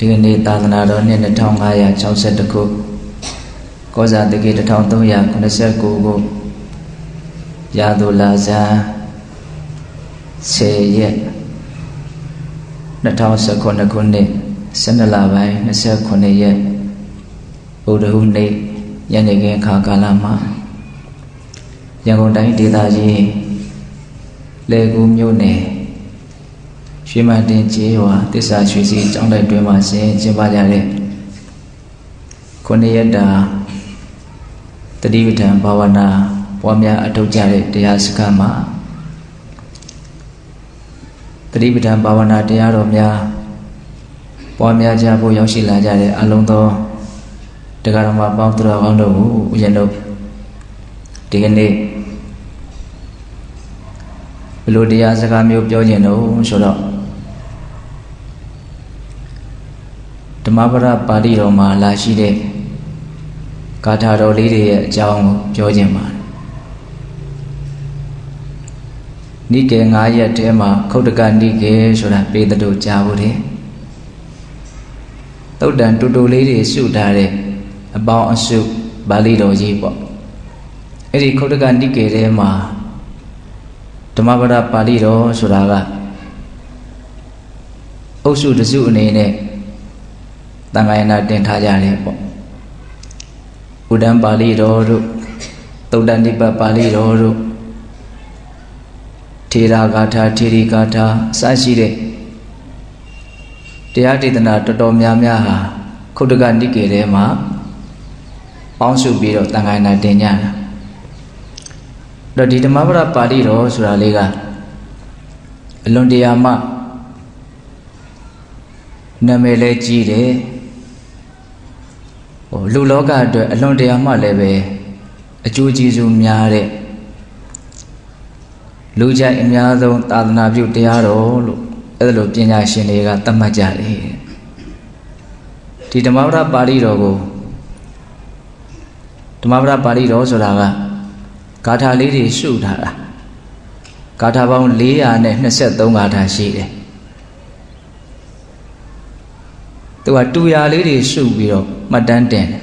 ဒီကနေ့သာသနာတော်နှစ်2562ခုကောဇာတကိ1389ခုရာသူလာဇန်10ရက်2019ခုနှစ်12လပိုင်း29ရက်ဗုဒ္ဓဟူးနေ့ညနေခင်းခါကာလမှာရန်ကုန်တိုင်းဒေသကြီးလေကူးမြို့နယ် ရွှေမတင်ကျေးရွာတစ္ဆာရွှေစီကျောင်းတိုက်တွင်မှာဆင်းကျင်းပကြတဲ့ခုနှစ်ရက်တာတတိပဋ္ဌာန်ဘာဝနာပွားများအထောက်ကြတဲ့တရားစခန်းမှာတတိပဋ္ဌာန်ဘာဝနာတရားတော်များပွားများကြဖို့ရောက်ရှိလာကြတဲ့အလုံးသောတရားတော်မှာပေါင်းသူတော်ကောင်းတို့ကိုဦးဇင်းတို့ဒီကနေ့ဘယ်လိုတရားစကားမျိုးပြောကျင်တော့ဆိုတော့ ဓမ္မပဒပါဠိတော်မှာလာရှိတဲ့ဂါထာတော်လေးတွေရဲ့အကြောင်းကိုပြောခြင်းပါတယ်နိကေ9ရက်ထဲမှာခုတ်တကနိကေဆိုတာပေတတို့ကြားဖို့တယ်သုတ်တန်တူတူလေးတွေစုထားတဲ့အပေါင်းအစုပါဠိတော်ကြီးပေါ့အဲ့ဒီခုတ်တကနိကေထဲမှာဓမ္မပဒပါဠိတော်ဆိုတာကအုပ်စုတစုအနေနဲ့ တန်ခါယနာတင်ထားကြတယ်ပေါ့ဥဒ္ဒံပါဠိတော်တို့သုတ်တန်နိပတ်ပါဠိတော်တို့ထေရဂါထာထေရီဂါထာအစရှိတဲ့တရားဒေသနာတော်တော်များများဟာခုတ္တကနိကေထဲမှာပေါင်းစုပြီးတော့တန်ခါယနာတင်ကြတာတော့ဒီဓမ္မပဒပါဠိတော်ဆိုတာလေးကအလွန်တရာမှနာမည်လဲကြီးတယ် ဟိုလူလောကအတွက်အလွန်တရာမှလည်းပဲအကျိုးကျေးဇူးများတဲ့လူကြိုက်အများဆုံးသာသနာပြုတရားတော်လို့အဲ့ဒါလိုပညာရှင်တွေကသတ်မှတ်ကြတယ်ဒီဓမ္မပဒပါဠိတော်ကိုဓမ္မပဒပါဠိတော်ဆိုတာကဂါထာလေးတွေရှုထားတာဂါထာပေါင်း423ဂါထာရှိတယ် သူကတူရာလေးတွေရှုပြီးတော့မှတ်တမ်းတင်တယ်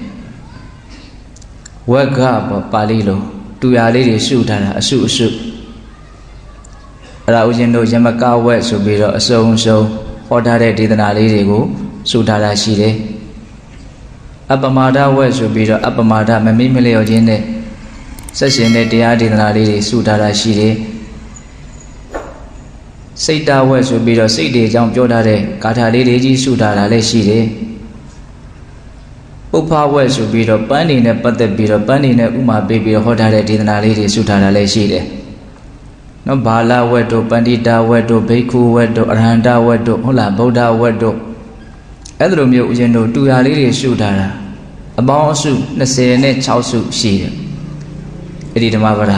ဝက်ကပေါ့ပါဠိလိုတူရာလေးတွေရှုထားတာအစုအစုအဲ့ဒါဦးဇင်းတို့ယမကဝက်ဆိုပြီးတော့အစုံစုံဟောထားတဲ့ဒေသနာလေးတွေကိုရှုထားတာရှိတယ်အပမာဒဝက်ဆိုပြီးတော့အပမာဒမမိမလျော်ခြင်းနဲ့ဆက်ရှင်တဲ့တရားဒေသနာလေးတွေရှုထားတာရှိတယ် စိတ်တဝက်ဆိုပြီးတော့စိတ်တွေအကြောင်းပြောထားတဲ့ဂါထာလေးတွေကြီးရှုထားတာလည်းရှိတယ်ပုပ္ဖဝက်ဆိုပြီးတော့ပန်းနေနဲ့ပတ်သက်ပြီးတော့ပန်းနေနဲ့ဥမာပေးပြီးတော့ဟောထားတဲ့ဒေသနာလေးတွေရှုထားတာလည်းရှိတယ်နော်ဘာလဝက်တို့ပန္တိတာဝက်တို့ဘိက္ခုဝက်တို့အရဟန္တဝက်တို့ဟုတ်လားဗုဒ္ဓဝက်တို့အဲ့လိုမျိုးဦးဇင်းတို့တူရာလေးတွေရှုထားတာအပေါင်းအစု20နဲ့6စုရှိတယ်အဲ့ဒီဓမ္မပဒ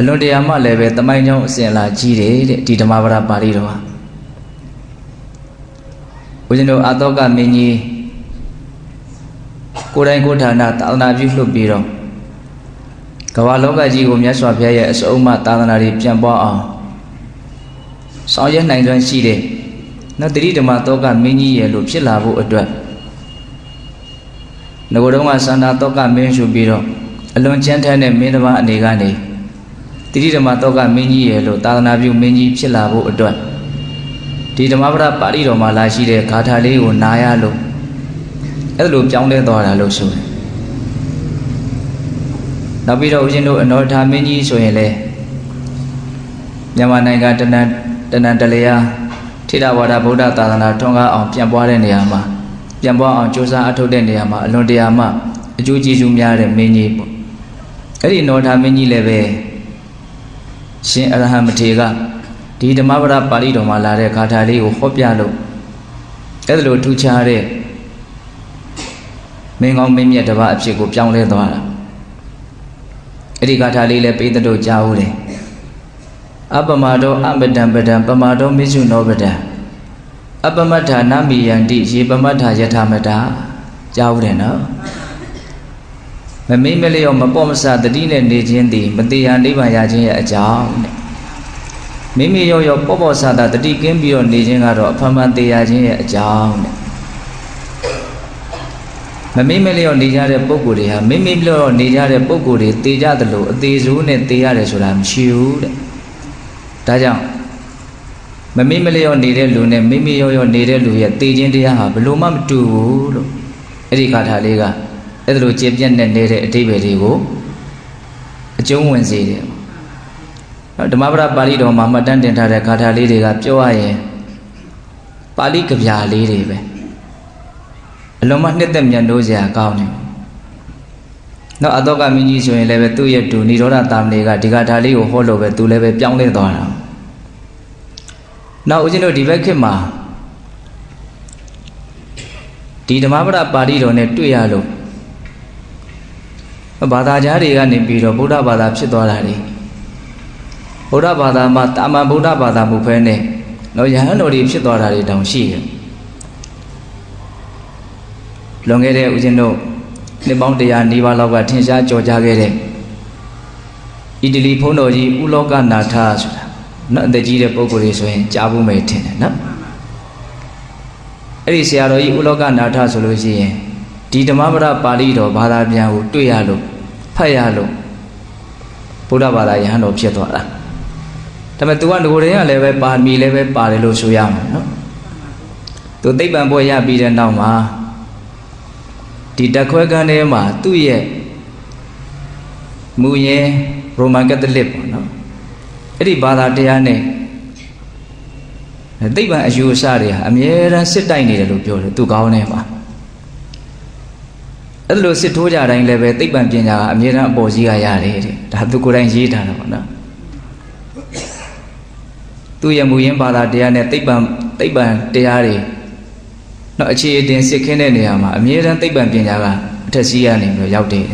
အလွန်တရာမှလည်းပဲတမိုင်းကြောင်းအစဉ်လာကြီးတယ်တဲ့ဒီဓမ္မပဒပါဠိတော်ဟာဦးဇင်းတို့အာတောကမင်းကြီးကိုယ်တိုင်ကိုယ်ဌာနသာသနာပြုလွတ်ပြီးတော့ကမ္ဘာလောကကြီးကိုမြတ်စွာဘုရားရဲ့အစုံအမသာသနာတွေပြန်ပွားအောင်ဆောင်ရွက်နိုင်စွမ်းရှိတဲ့နော်တတိဓမ္မတောကမင်းကြီးရဲ့လို့ဖြစ်လာဖို့အတွက်ငကိုယ်တုံးကစန္ဒတောကမင်းရှုပြီးတော့အလွန်ချမ်းထမ်းတဲ့မင်းတစ်ပါးအနေကနေ တတိဓမ္မတောကမင်းကြီးရဲ့လို့သာသနာပြုမင်းကြီးဖြစ်လာဖို့အတွက်ဒီဓမ္မပဒပါဠိတော်မှာလာရှိတဲ့ဂါထာလေးကိုနာရလို့အဲ့လိုပြောင်းလဲသွားတာလို့ဆိုတယ်နောက်ပြီးတော့ဦးဇင်းတို့အနောထာမင်းကြီးဆိုရင်လေမြန်မာနိုင်ငံတဏ္ဍတဏ္ဍတလျာထိရဝါဒဗုဒ္ဓသာသနာထွန်းကားအောင်ပြန်ပွားတဲ့နေရာမှာပြန်ပွားအောင်ကြိုးစားအထောက်တဲ့နေရာမှာအလွန်တရာမှအကျိုးကျေးဇူးများတဲ့မင်းကြီးပေါ့အဲ့ဒီနောထာမင်းကြီးလည်းပဲ ရှင်အရဟံမထေရကဒီဓမ္မပဒပါဠိတော်မှာလာတဲ့ဂါထာလေးကိုဟောပြလို့အဲ့ဒါလိုထူးခြားတဲ့မင်းကောင်းမင်းမြတ်တစ်ပါးအဖြစ်ကိုပြောင်းလဲသွားတာအဲ့ဒီဂါထာလေးလည်းပိသတို့ကြားဦးတယ်အပမတောအမတံပဒံပမတောမိစုနောပဒံအပမတ္ထာနမိယန္တိရေပမတ္ထာယထာမတာကြားဦးတယ်နော် မမိမလျော့မပေါ့မဆတတိနဲ့နေခြင်းသည်မတရားနိဗ္ဗာန်ရခြင်းရဲ့အကြောင်းတဲ့မိမိရောရောပေါ့ပေါ့ဆာတာတတိကင်းပြီးတော့နေခြင်းကတော့အဖန်ဖန်တရားခြင်းရဲ့အကြောင်းတဲ့မမိမလျော့နေကြတဲ့ပုံကိုယ်တွေဟာမိမိလျော့နေကြတဲ့ပုံကိုယ်တွေတေကြသလိုအသေးစိုးနဲ့တေရတယ်ဆိုတာမရှိဘူးတဲ့ဒါကြောင့်မမိမလျော့နေတဲ့လူနဲ့မိမိရောရောနေတဲ့လူရဲ့တေခြင်းတရားဟာဘလို့မှမတူဘူးလို့အဲ့ဒီကာထာလေးက အဲ့ဒါလိုကျေပြတ်နဲ့နေတဲ့အတိပ္ပယ်တွေကိုအကျုံးဝင်စေတယ်ဓမ္မပဒပါဠိတော်မှာမှတ်တမ်းတင်ထားတဲ့ဂါထာလေးတွေကပြောရရင်ပါဠိကဗျာလေးတွေပဲအလုံးမနှစ်သက်မြတ်လို့စရာကောင်းတယ်။နောက်အတော့ကမင်းကြီးဆိုရင်လည်းပဲသူ့ရဲ့တူនិရောဓတာမဏေကဒီဂါထာလေးကိုဟောလို့ပဲသူလည်းပဲပြောင်းလဲသွားတာ။နောက်ဦးဇင်းတို့ဒီဘက်ခေတ်မှာဒီဓမ္မပဒပါဠိတော်နဲ့တွေ့ရလို့ ဘာသာကြားတွေကနေပြီးတော့ဗုဒ္ဓဘာသာဖြစ်သွားတာတွေဗုဒ္ဓဘာသာမှာတာမန်ဗုဒ္ဓဘာသာမှုဖဲနဲ့တော့ယဟန်တော်တွေဖြစ်သွားတာတွေတောင်ရှိတယ်လွန်ခဲ့တဲ့ဦးဇင်းတို့နှစ်ပေါင်း100နီးပါးလောက်ကထင်ရှားကြော်ကြားခဲ့တဲ့အီတလီဘုန်းတော်ကြီးဥလောကနာထဆိုတာနော်အသက်ကြီးတဲ့ပုဂ္ဂိုလ်တွေဆိုရင်ကြားဖို့မယ်ထင်တယ်နော်အဲ့ဒီဆရာတော်ကြီးဥလောကနာထဆိုလို့ရှိရင် ဒီဓမ္မပဒပါဠိတော်ဘာသာပြန်ကိုတွေ့ရလို့ဖတ်ရလို့ဗုဒ္ဓဘာသာယဟန်တော်ဖြစ်သွားတာဒါပေမဲ့ तू ကငိုတွေကလည်းပဲပါမီလည်းပဲပါတယ်လို့ဆိုရမှာနော် तू သိပ္ပံပွဲရပြီးတဲ့နောက်မှာဒီတက်ခွဲကန်းထဲမှာသူ့ရဲ့မူရင်ရိုမန်ကက်သလစ်ပေါ့နော်အဲ့ဒီဘာသာတရားနဲ့သိပ္ပံအယူအဆတွေဟာအမြဲတမ်းစစ်တိုက်နေတယ်လို့ပြောတယ်သူကောင်းထဲမှာ အဲ့လိုစစ်ထိုးကြတိုင်းလည်းပဲသိပ္ပံပညာကအမြဲတမ်းအပေါ်ကြီးကရတယ်တဲ့ဒါသူကိုယ်တိုင်ရေးထားတာပေါ့နော်သူ့ရဲ့မူရင်းဘာသာတရားနဲ့သိပ္ပံသိပ္ပံတရားတွေတော့အခြေအတင်စစ်ခင်းတဲ့နေရာမှာအမြဲတမ်းသိပ္ပံပညာကအထက်စီးရနေပြီးတော့ရောက်တယ်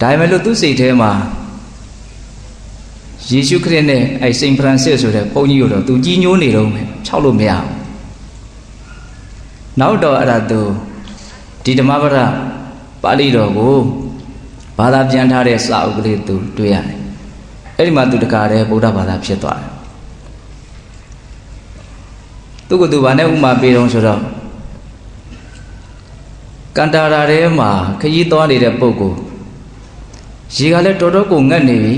ဒါပေမဲ့လို့သူ့စိတ်ထဲမှာယေရှုခရစ်နဲ့အဲစိန်ဖရန်စစ်ဆိုတဲ့ဘုန်းကြီးကိုတော့သူကြီးညိုးနေတော့မယ်ခြောက်လို့မရဘူးနောက်တော့အဲ့ဒါသူ ဒီဓမ္မပဒပါဠိတော်ကိုဘာသာပြန်ထားတဲ့စာအုပ်ကလေးသူတွေ့ရတယ်အဲ့ဒီမှာသူတကားတဲ့ဗုဒ္ဓဘာသာဖြစ်သွားတယ်သူကသူဘာနဲ့ဥမာပေးတော့ဆိုတော့ကန်တာရာထဲမှာခကြီးသွားနေတဲ့ပုဂ္ဂိုလ်ရေကလည်းတော်တော်ကိုငတ်နေပြီ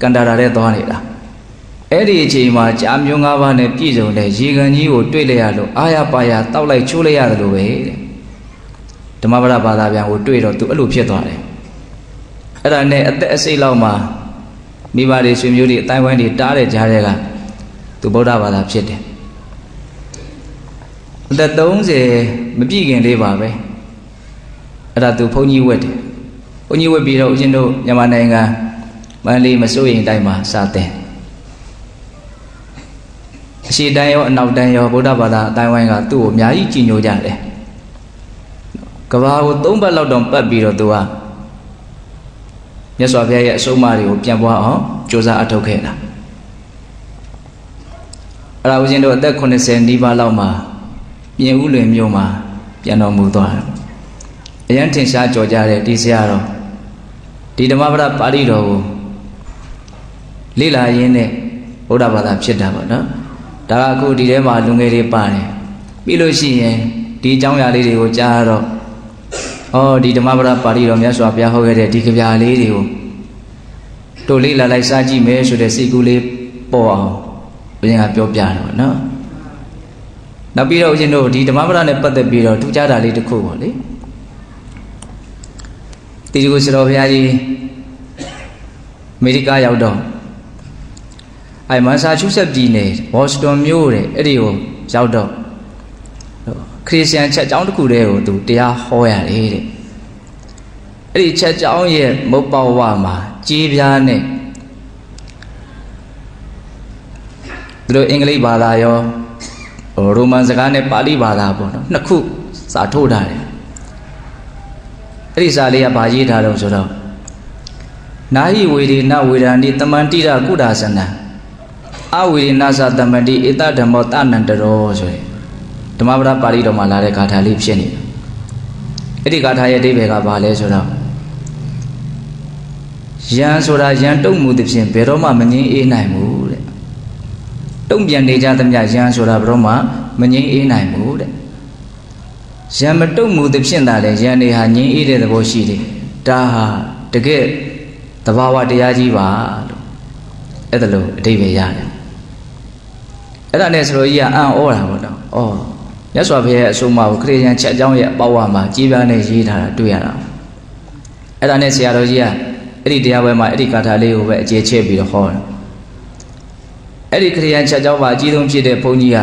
ကန်တာရာထဲသွားနေတာအဲ့ဒီအချိန်မှာကြာမျိုး၅ပါးနဲ့ပြည့်စုံတဲ့ရေကန်ကြီးကိုတွေ့လိုက်ရလို့အာရပါရတောက်လိုက်ချိုးလိုက်ရတယ်လို့ပဲတဲ့ ဓမ္မပဒဘာသာပြန်ကိုတွေ့တော့သူအဲ့လိုဖြစ်သွားတယ်အဲ့ဒါနဲ့အသက်အစိတ်လောက်မှာမိဘတွေဆွေမျိုးတွေအတိုင်းဝိုင်းတွေတားတဲ့ကြားတွေကသူဗုဒ္ဓဘာသာဖြစ်တယ်အသက်30မပြည့်ခင်လေးပါပဲအဲ့ဒါသူဘုန်းကြီးဝက်တယ်ဘုန်းကြီးဝက်ပြီးတော့ဦးဇင်းတို့မြန်မာနိုင်ငံမန္တလေးမစိုးရင်တိုင်းမှာစာသင်အရှိတိုင်းရောအနောက်တိုင်းရောဗုဒ္ဓဘာသာအတိုင်းဝိုင်းကသူ့ကိုအများကြီးကြည်ညိုကြတယ် ကဘာကို၃ပတ်လောက်တော့ပတ်ပြီးတော့သူကမြတ်စွာဘုရားရဲ့အဆုံးအမတွေကိုပြန်ပွားအောင်ကြိုးစားအထောက်ခဲ့တာအဲ့ဒါဦးဇင်းတို့အသက်80နီးပါးလောက်မှာပြင်ဦးလွင်မြို့မှာပြန်တော်မူသွားတယ်အရန်ထင်ရှားကြော်ကြတဲ့ဒီဆရာတော်ဒီဓမ္မပဒပါဠိတော်ကိုလေ့လာရင်းနဲ့ဗုဒ္ဓဘာသာဖြစ်တာပေါ့နော်ဒါကအခုဒီထဲမှာလူငယ်တွေပါတယ်ပြီးလို့ရှိရင်ဒီအကြောင်းအရာလေးတွေကိုကြားတော့ ဩဒီဓမ္မပဒပါဠိတော်မြတ်စွာဘုရားဟောခဲ့တဲ့ဒီကြပြလေးတွေကိုတို့လေ့လာလိုက်စားကြည့်မယ်ဆိုတဲ့စိတ်ကူးလေးပေါ်အောင်ဘုရားကပြောပြတယ်ပေါ့နော်နောက်ပြီးတော့ဦးဇင်းတို့ဒီဓမ္မပဒနဲ့ပတ်သက်ပြီးတော့ထူးခြားတာလေးတစ်ခုပေါ့လေတီဒီကိုဆရာတော်ဘုရားကြီးအမေရိကရောက်တော့အဲမန်ဆာချူးဆက်ပြည်နယ်ဘော့စတွန်မြို့တဲ့အဲ့ဒီကိုရောက်တော့ ခရစ်ယာန်ချက်ကျောင်းတစ်ခုတည်းကိုသူတရားဟောရတယ်တဲ့အဲ့ဒီချက်ကျောင်းရဲ့မုတ်ပေါဝမှာကြေးပြားနဲ့သူတို့အင်္ဂလိပ်ဘာသာရောရိုမန်စကားနဲ့ပါဠိဘာသာပေါ့နော်နှစ်ခုစာထုတ်ထားတယ်အဲ့ဒီစာလေးကဘာရေးထားတော့ဆိုတော့နာဟိဝေဒေနဝေဒာနိတမန္တိရကုဒါစနံအဝေဒေနသတမန္တိဧတဓမ္မောတနန္တရောဆိုရယ် ဓမ္မပဒပါဠိတော်မှာလာတဲ့ဂါထာလေးဖြစ်နေတယ်အဲ့ဒီဂါထာရဲ့အဓိပ္ပာယ်ကဘာလဲဆိုတော့ယံဆိုတာယံတုံမှုသည်ဖြင့်ဘယ်တော့မှမငင်းအေးနိုင်ဘူးတုံ့ပြန်နေကြသမျှယံဆိုတာဘယ်တော့မှမငြိမ်းအေးနိုင်ဘူးတဲ့ယံမတုံ့မှုသဖြင့်သာလေယံတွေဟာငြိမ်းအေးတဲ့သဘောရှိတယ်ဒါဟာတကယ်သဘာဝတရားကြီးပါလို့အဲ့ဒါလို့အဓိပ္ပာယ်ရတယ်အဲ့ဒါနဲ့ဆိုလို့ကြီးကအံ့ဩတာပေါ့နော်ဩ မြတ်စွာဘုရားရဲ့အဆုံးအမကိုခရစ်ယာန်ချက်အကြောင်းရဲ့အပေါဝါမှာကြီးပြားနဲ့ရေးထားတာတွေ့ရတာအဲ့ဒါနဲ့ဆရာတော်ကြီးကအဲ့ဒီတရားပွဲမှာအဲ့ဒီကာထာလေးကိုပဲအခြေချဲ့ပြီးတော့ဟောတယ်အဲ့ဒီခရစ်ယာန်ချက်အကြောင်းမှာအကြီးဆုံးဖြစ်တဲ့ဘုန်းကြီးက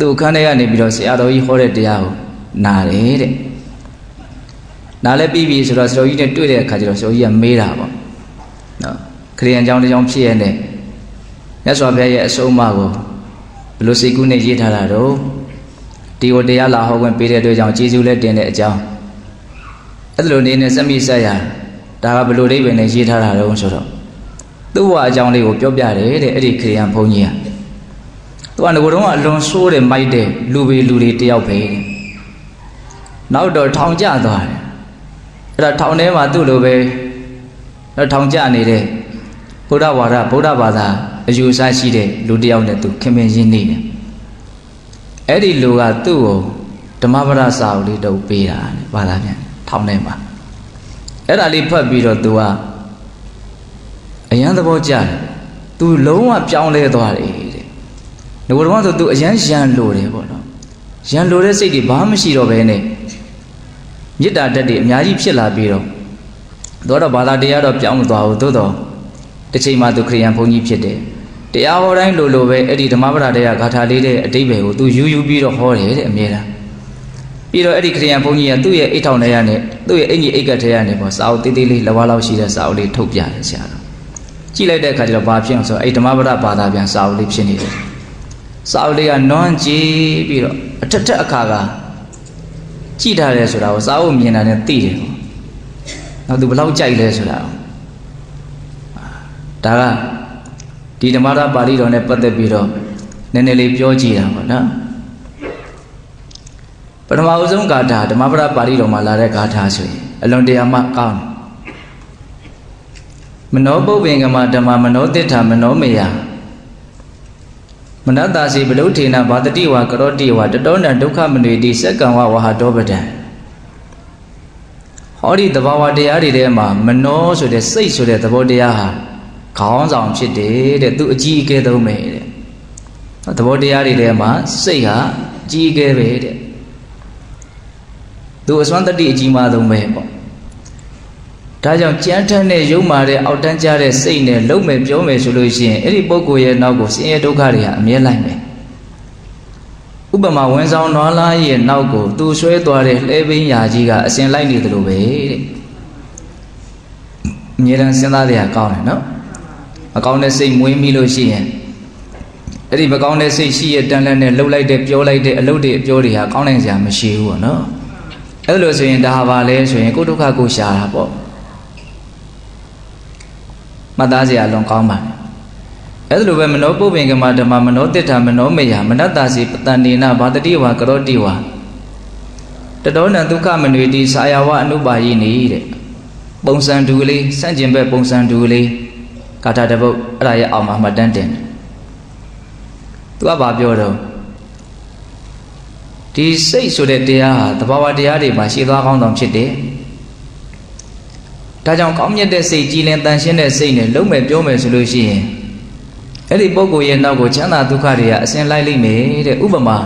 သူ့ခန်းထဲကနေပြီးတော့ဆရာတော်ကြီးဟောတဲ့တရားကိုနားတယ်တဲ့နားလဲပြီးပြီဆိုတော့ဆရာကြီးနဲ့တွေ့တဲ့အခါကျတော့ဆရာကြီးကမေးတာပေါ့နော်ခရစ်ယာန်ကျောင်းတစ်ကျောင်းဖြစ်ရတဲ့မြတ်စွာဘုရားရဲ့အဆုံးအမကိုဘယ်လိုစိတ်ကူးနဲ့ရေးထားတာတော့ ဒီကိုတရားလာဟောခွင့်ပေးတဲ့အတွက်ကြောင့်ကျေးဇူးလည်းတင်တဲ့အကြောင်းအဲ့လိုနေနဲ့စက်မိဆက်ရဒါကဘယ်လိုအိဗယ်နဲ့ရေးထားတာတော့ဆိုတော့သူ့ဘဝအကြောင်းလေးကိုပြောပြတယ်တဲ့အဲ့ဒီခရိယန်ဘုန်းကြီးကသူကငကိုယ်တော့အလွန်ဆိုးတယ်မိုက်တယ်လူပေလူတွေတယောက်ပဲတဲ့နောက်တော့ထောင်ကျသွားတယ်အဲ့ဒါထောင်ထဲမှာသူ့လိုပဲတော့ထောင်ကျနေတဲ့ဘုရားဝါဒဗုဒ္ဓဘာသာအယူအဆရှိတဲ့လူတယောက်နဲ့သူခင်မင်ရင်းနေတယ် အဲ့ဒီလူကသူ့ကိုဓမ္မပဒစာအုပ်လေးတုပ်ပေးတာတဲ့ဘာသာပြန်ထောင်းထဲမှာအဲ့ဒါလေးဖတ်ပြီးတော့ तू ကအယံသဘောကျတယ် तू လုံးဝပြောင်းလဲသွားတယ်တဲ့ငါတို့ကဆို तू အယံရန်လိုတယ်ပေါ့နော်ရန်လိုတဲ့စိတ်တွေဘာမှမရှိတော့ဘဲနဲ့မေတ္တာတက်တွေအများကြီးဖြစ်လာပြီးတော့တော့တော့ဘာသာတရားတော့ပြောင်းမသွားဘူးသို့တော့တစ်ချိန်မှ तू ခရိယန်ဘုန်းကြီးဖြစ်တယ် တရားဟောတိုင်းလိုလိုပဲအဲ့ဒီဓမ္မပဒတရားဂါထာလေးတဲ့အတိတ်ပဲကိုသူယူယူပြီးတော့ဟောတယ်တဲ့အမြဲတမ်းပြီးတော့အဲ့ဒီခရိယန်ဘုန်းကြီးကသူ့ရဲ့အိတ်ထောင်ထဲကနေသူ့ရဲ့အင်ကြီးအိတ်ကတ်ထဲကနေပေါ့စာအုပ်တေးသေးလေးလဝါလောက်ရှိတဲ့စာအုပ်လေးထုတ်ပြတယ်ဆရာတော်ကြည့်လိုက်တဲ့အခါကျတော့ဘာဖြစ်အောင်ဆိုအဲ့ဓမ္မပဒဘာသာပြန်စာအုပ်လေးဖြစ်နေတယ်စာအုပ်လေးကနွမ်းကြည့်ပြီးတော့အထက်ထက်အခါကကြည့်ထားတယ်ဆိုတာကိုစာအုပ်မြင်တာနဲ့သိတယ်ပေါ့နောက်သူဘယ်လောက်ကြိုက်လဲဆိုတာဒါက ဒီဓမ္မရပါဠိတော်နဲ့ပတ်သက်ပြီးတော့နည်းနည်းလေးပြောကြည့်တာပေါ့နော်ပထမအဆုံးဂါထာဓမ္မပဒပါဠိတော်မှာလာတဲ့ဂါထာဆိုရင်အလွန်တရာမှကောင်းတယ်မနောပုပ္ပင်ကမဓမ္မမနောတိဋ္ဌမနောမယမနတ္တာစီဘလုထေနဘာတတိဝါကရောတိဝါတတောနဒုက္ခမနွေတိစက္ကံဝဝဟာတောပဒံဟောဒီသဘာဝတရားတွေထဲမှာမနောဆိုတဲ့စိတ်ဆိုတဲ့သဘောတရားဟာ ခေါင်းဆောင်ဖြစ်တယ်တဲ့သူအကြီးအကဲသုံးမယ်တဲ့သဘောတရားတွေထဲမှာစိတ်ဟာအကြီးအကဲပဲတဲ့သူအစွမ်းတတိအကြီးမားဆုံးပဲပေါ့ဒါကြောင့်ကြမ်းထမ်းတဲ့ရုပ်မာတဲ့အောက်တန်းကြတဲ့စိတ်နဲ့လုံးမယ်ပြောမယ်ဆိုလို့ရှိရင်အဲ့ဒီပုဂ္ဂိုလ်ရဲ့နောက်ကိုဆင်းရဲဒုက္ခတွေဟာအမြဲလိုက်မယ်ဥပမာဝန်ဆောင်နွားလားရဲ့နောက်ကိုသူဆွဲသွားတဲ့လှဲပင်းရာကြီးကအစင်လိုက်နေတယ်လို့ပဲတဲ့အမြဲတမ်းစဉ်းစားရကောင်းတယ်နော် မကောင်းတဲ့စိတ်မွေးမိလို့ရှိရင်အဲ့ဒီမကောင်းတဲ့စိတ်ရှိရတန်လန့်နဲ့လှုပ်လိုက်တဲ့ပြောလိုက်တဲ့အလုပ်တွေအပြောတွေဟာကောင်းနိုင်စရာမရှိဘူးပေါ့နော်အဲ့လိုဆိုရင်ဒါဟာပါလဲဆိုရင်ကိုဒုက္ခကိုရှာတာပေါ့မှတ်သားစရာလွန်ကောင်းပါတယ်အဲ့လိုပဲမနောပုပ္ပင်ကမဓမ္မမနောတိဋ္ဌမနောမေယမနတ္တာစီပတန်နေနဘာတတိဝါကရောတိဝါတတောနံဒုက္ခမနွေတိဆာယဝအနုပါယိနေတဲ့ပုံစံတူကလေးစန့်ကျင်ဘက်ပုံစံတူကလေး ကာထာတပုတ်အဲ့ဒါရဲ့အောက်မှာမှတ်တမ်းတင်တယ်သူကဘာပြောတော့ဒီစိတ်ဆိုတဲ့တရားဟာတဘာဝတရားတွေမှာရှည်သွားကောင်းဆောင်ဖြစ်တယ်ဒါကြောင့်ကောင်းမြတ်တဲ့စိတ်ကြည်လင်တန်ရှင်းတဲ့စိတ်နဲ့လုံးမဲ့ပြောမယ်ဆိုလို့ရှိရင်အဲ့ဒီပုဂ္ဂိုလ်ရဲ့နောက်ကိုချမ်းသာဒုက္ခတွေကအစင်လိုက်လိမ့်မယ်တဲ့ဥပမာ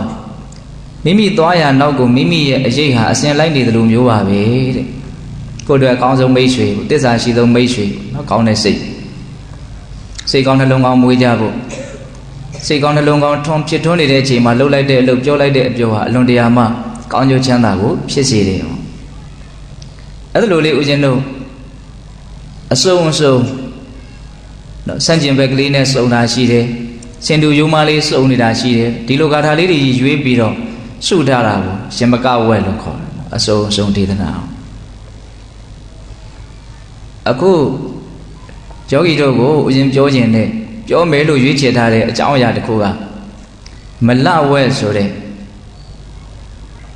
မိမိသွားရနောက်ကိုမိမိရဲ့အရေးဟာအစင်လိုက်နေတယ်လို့မျိုးပါပဲတဲ့ကိုယ်တွေအကောင်းဆုံးမိတ်ဆွေတစ္ဆာရှိဆုံးမိတ်ဆွေနော်ကောင်းတဲ့စိတ် စိတ်ကောင်းနှလုံးကောင်းမွေးကြဖို့စိတ်ကောင်းနှလုံးကောင်းထွန်းဖြစ်ထွန်းနေတဲ့အချိန်မှာလှုပ်လိုက်တဲ့အလုပ်ပြောလိုက်တဲ့အပြောဟာအလွန်တရာမှကောင်းကျိုးချမ်းသာကိုဖြစ်စေတယ်အဲ့လိုလေးဦးဇင်းတို့အစုံအစုံနော်စန့်ကျင်ဘက်ကလေးနဲ့စုံတာရှိတယ်စင်တူယုံမလေးစုံနေတာရှိတယ်ဒီလိုဂါထာလေးတွေရွေးပြီးတော့ရှုထားတာကိုရှင်မကဝဲလို့ခေါ်တယ်အစုံအစုံဒေသနာအခု ယောဂီတို့ကိုဦးဇင်းပြောခြင်းနဲ့ပြောမယ်လို့ရွေးချယ်ထားတဲ့အကြောင်းအရာတစ်ခုကမလဝဲဆိုတဲ့